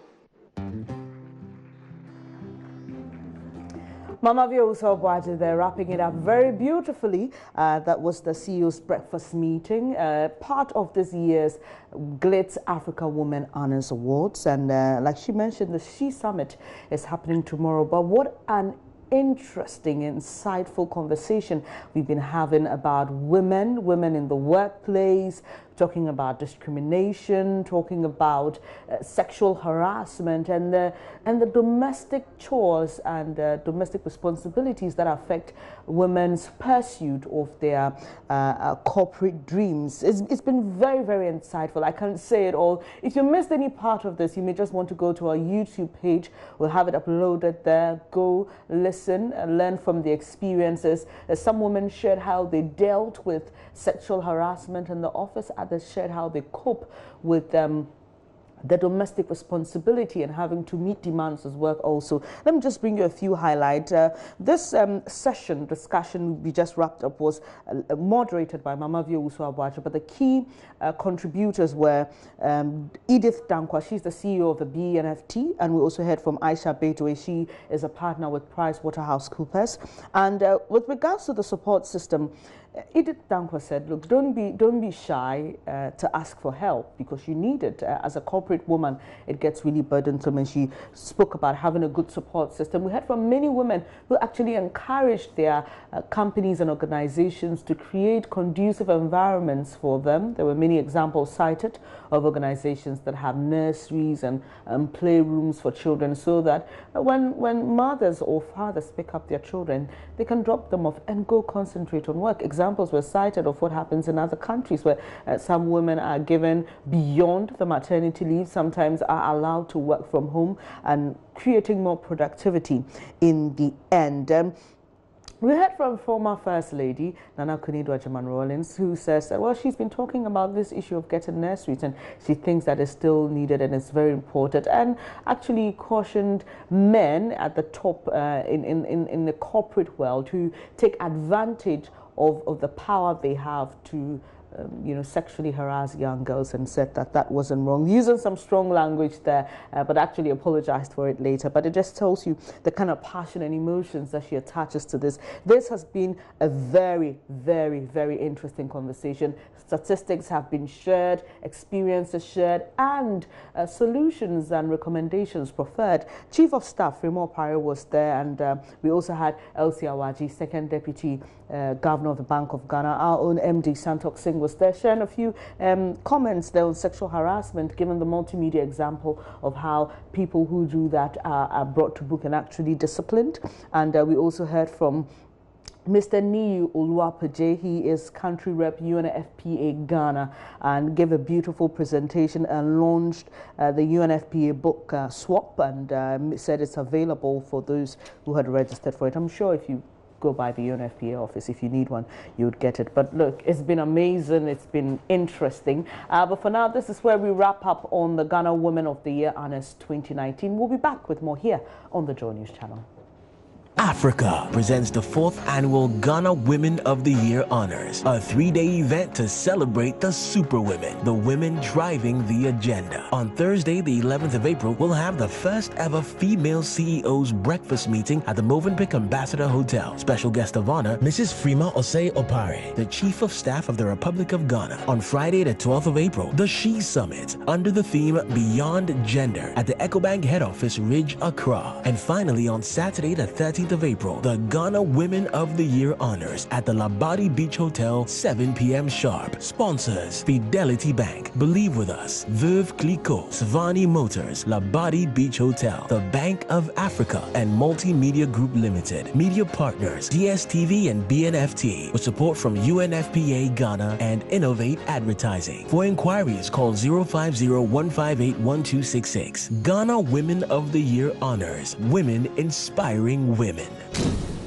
Mama Viosa Obwaje there, wrapping it up very beautifully. Uh, that was the CEO's breakfast meeting, uh, part of this year's Glitz Africa Women Honors Awards. And uh, like she mentioned, the She Summit is happening tomorrow. But what an interesting, insightful conversation we've been having about women, women in the workplace, talking about discrimination, talking about uh, sexual harassment, and the, and the domestic chores and uh, domestic responsibilities that affect women's pursuit of their uh, uh, corporate dreams. It's, it's been very, very insightful. I can't say it all. If you missed any part of this, you may just want to go to our YouTube page. We'll have it uploaded there. Go listen and learn from the experiences. Some women shared how they dealt with sexual harassment in the office. Others shared how they cope with um, the domestic responsibility and having to meet demands as work also. Let me just bring you a few highlights. Uh, this um, session discussion we just wrapped up was uh, moderated by Mama Vio Abuacha, but the key uh, contributors were um, Edith Dankwa, she's the CEO of the B&FT, and we also heard from Ayesha Bedwei, she is a partner with Price Waterhouse Coopers. And uh, with regards to the support system, Edith Dankwa said, look, don't be, don't be shy uh, to ask for help because you need it. Uh, as a corporate woman, it gets really burdensome. And she spoke about having a good support system. We heard from many women who actually encouraged their uh, companies and organizations to create conducive environments for them. There were many examples cited of organizations that have nurseries and um, playrooms for children so that when, when mothers or fathers pick up their children, they can drop them off and go concentrate on work. Examples were cited of what happens in other countries where uh, some women are given beyond the maternity leave, sometimes are allowed to work from home and creating more productivity in the end. Um, we heard from former First Lady Nana Konadu Agyeman-Rawlings, who says that, well, she's been talking about this issue of getting nurseries and she thinks that it's still needed and it's very important, and actually cautioned men at the top uh, in, in, in the corporate world to take advantage of, of the power they have to um, you know, sexually harass young girls and said that that wasn't wrong, using some strong language there, uh, but actually apologized for it later. But it just tells you the kind of passion and emotions that she attaches to this. This has been a very, very, very interesting conversation. Statistics have been shared, experiences shared, and uh, solutions and recommendations preferred. Chief of Staff Frema Opare was there, and uh, we also had Elsie Awadzi, Second Deputy uh, Governor of the Bank of Ghana. Our own MD Santokh Singh there sharing a few um, comments there on sexual harassment, given the multimedia example of how people who do that are, are brought to book and actually disciplined. And uh, we also heard from Mr. Niyi Ojuolape, he is country rep UNFPA Ghana and gave a beautiful presentation and launched uh, the UNFPA book uh, SWOP and um, said it's available for those who had registered for it. I'm sure if you go by the UNFPA office. If you need one, you would get it. But look, it's been amazing. It's been interesting. Uh, but for now, this is where we wrap up on the Ghana Women of the Year Honors 2019. We'll be back with more here on the Joy News channel. Africa presents the fourth annual Ghana Women of the Year Honors, a three day event to celebrate the superwomen, the women driving the agenda. On Thursday, the 11th of April, we'll have the first ever female CEO's breakfast meeting at the Movenpick Ambassador Hotel. Special guest of honor, Mrs. Frema Osei Opare, the Chief of Staff of the Republic of Ghana. On Friday, the 12th of April, the She Summit under the theme Beyond Gender at the EcoBank head office, Ridge, Accra. And finally, on Saturday, the 13th 13th of April, the Ghana Women of the Year honors at the Labadi Beach Hotel, 7 p.m. sharp. Sponsors Fidelity Bank, Believe with Us, Veuve Clicquot, Savani Motors, Labadi Beach Hotel, the Bank of Africa, and Multimedia Group Limited. Media partners DSTV and B&FT with support from UNFPA Ghana and Innovate Advertising. For inquiries, call 050 158 1266. Ghana Women of the Year honors women inspiring women women.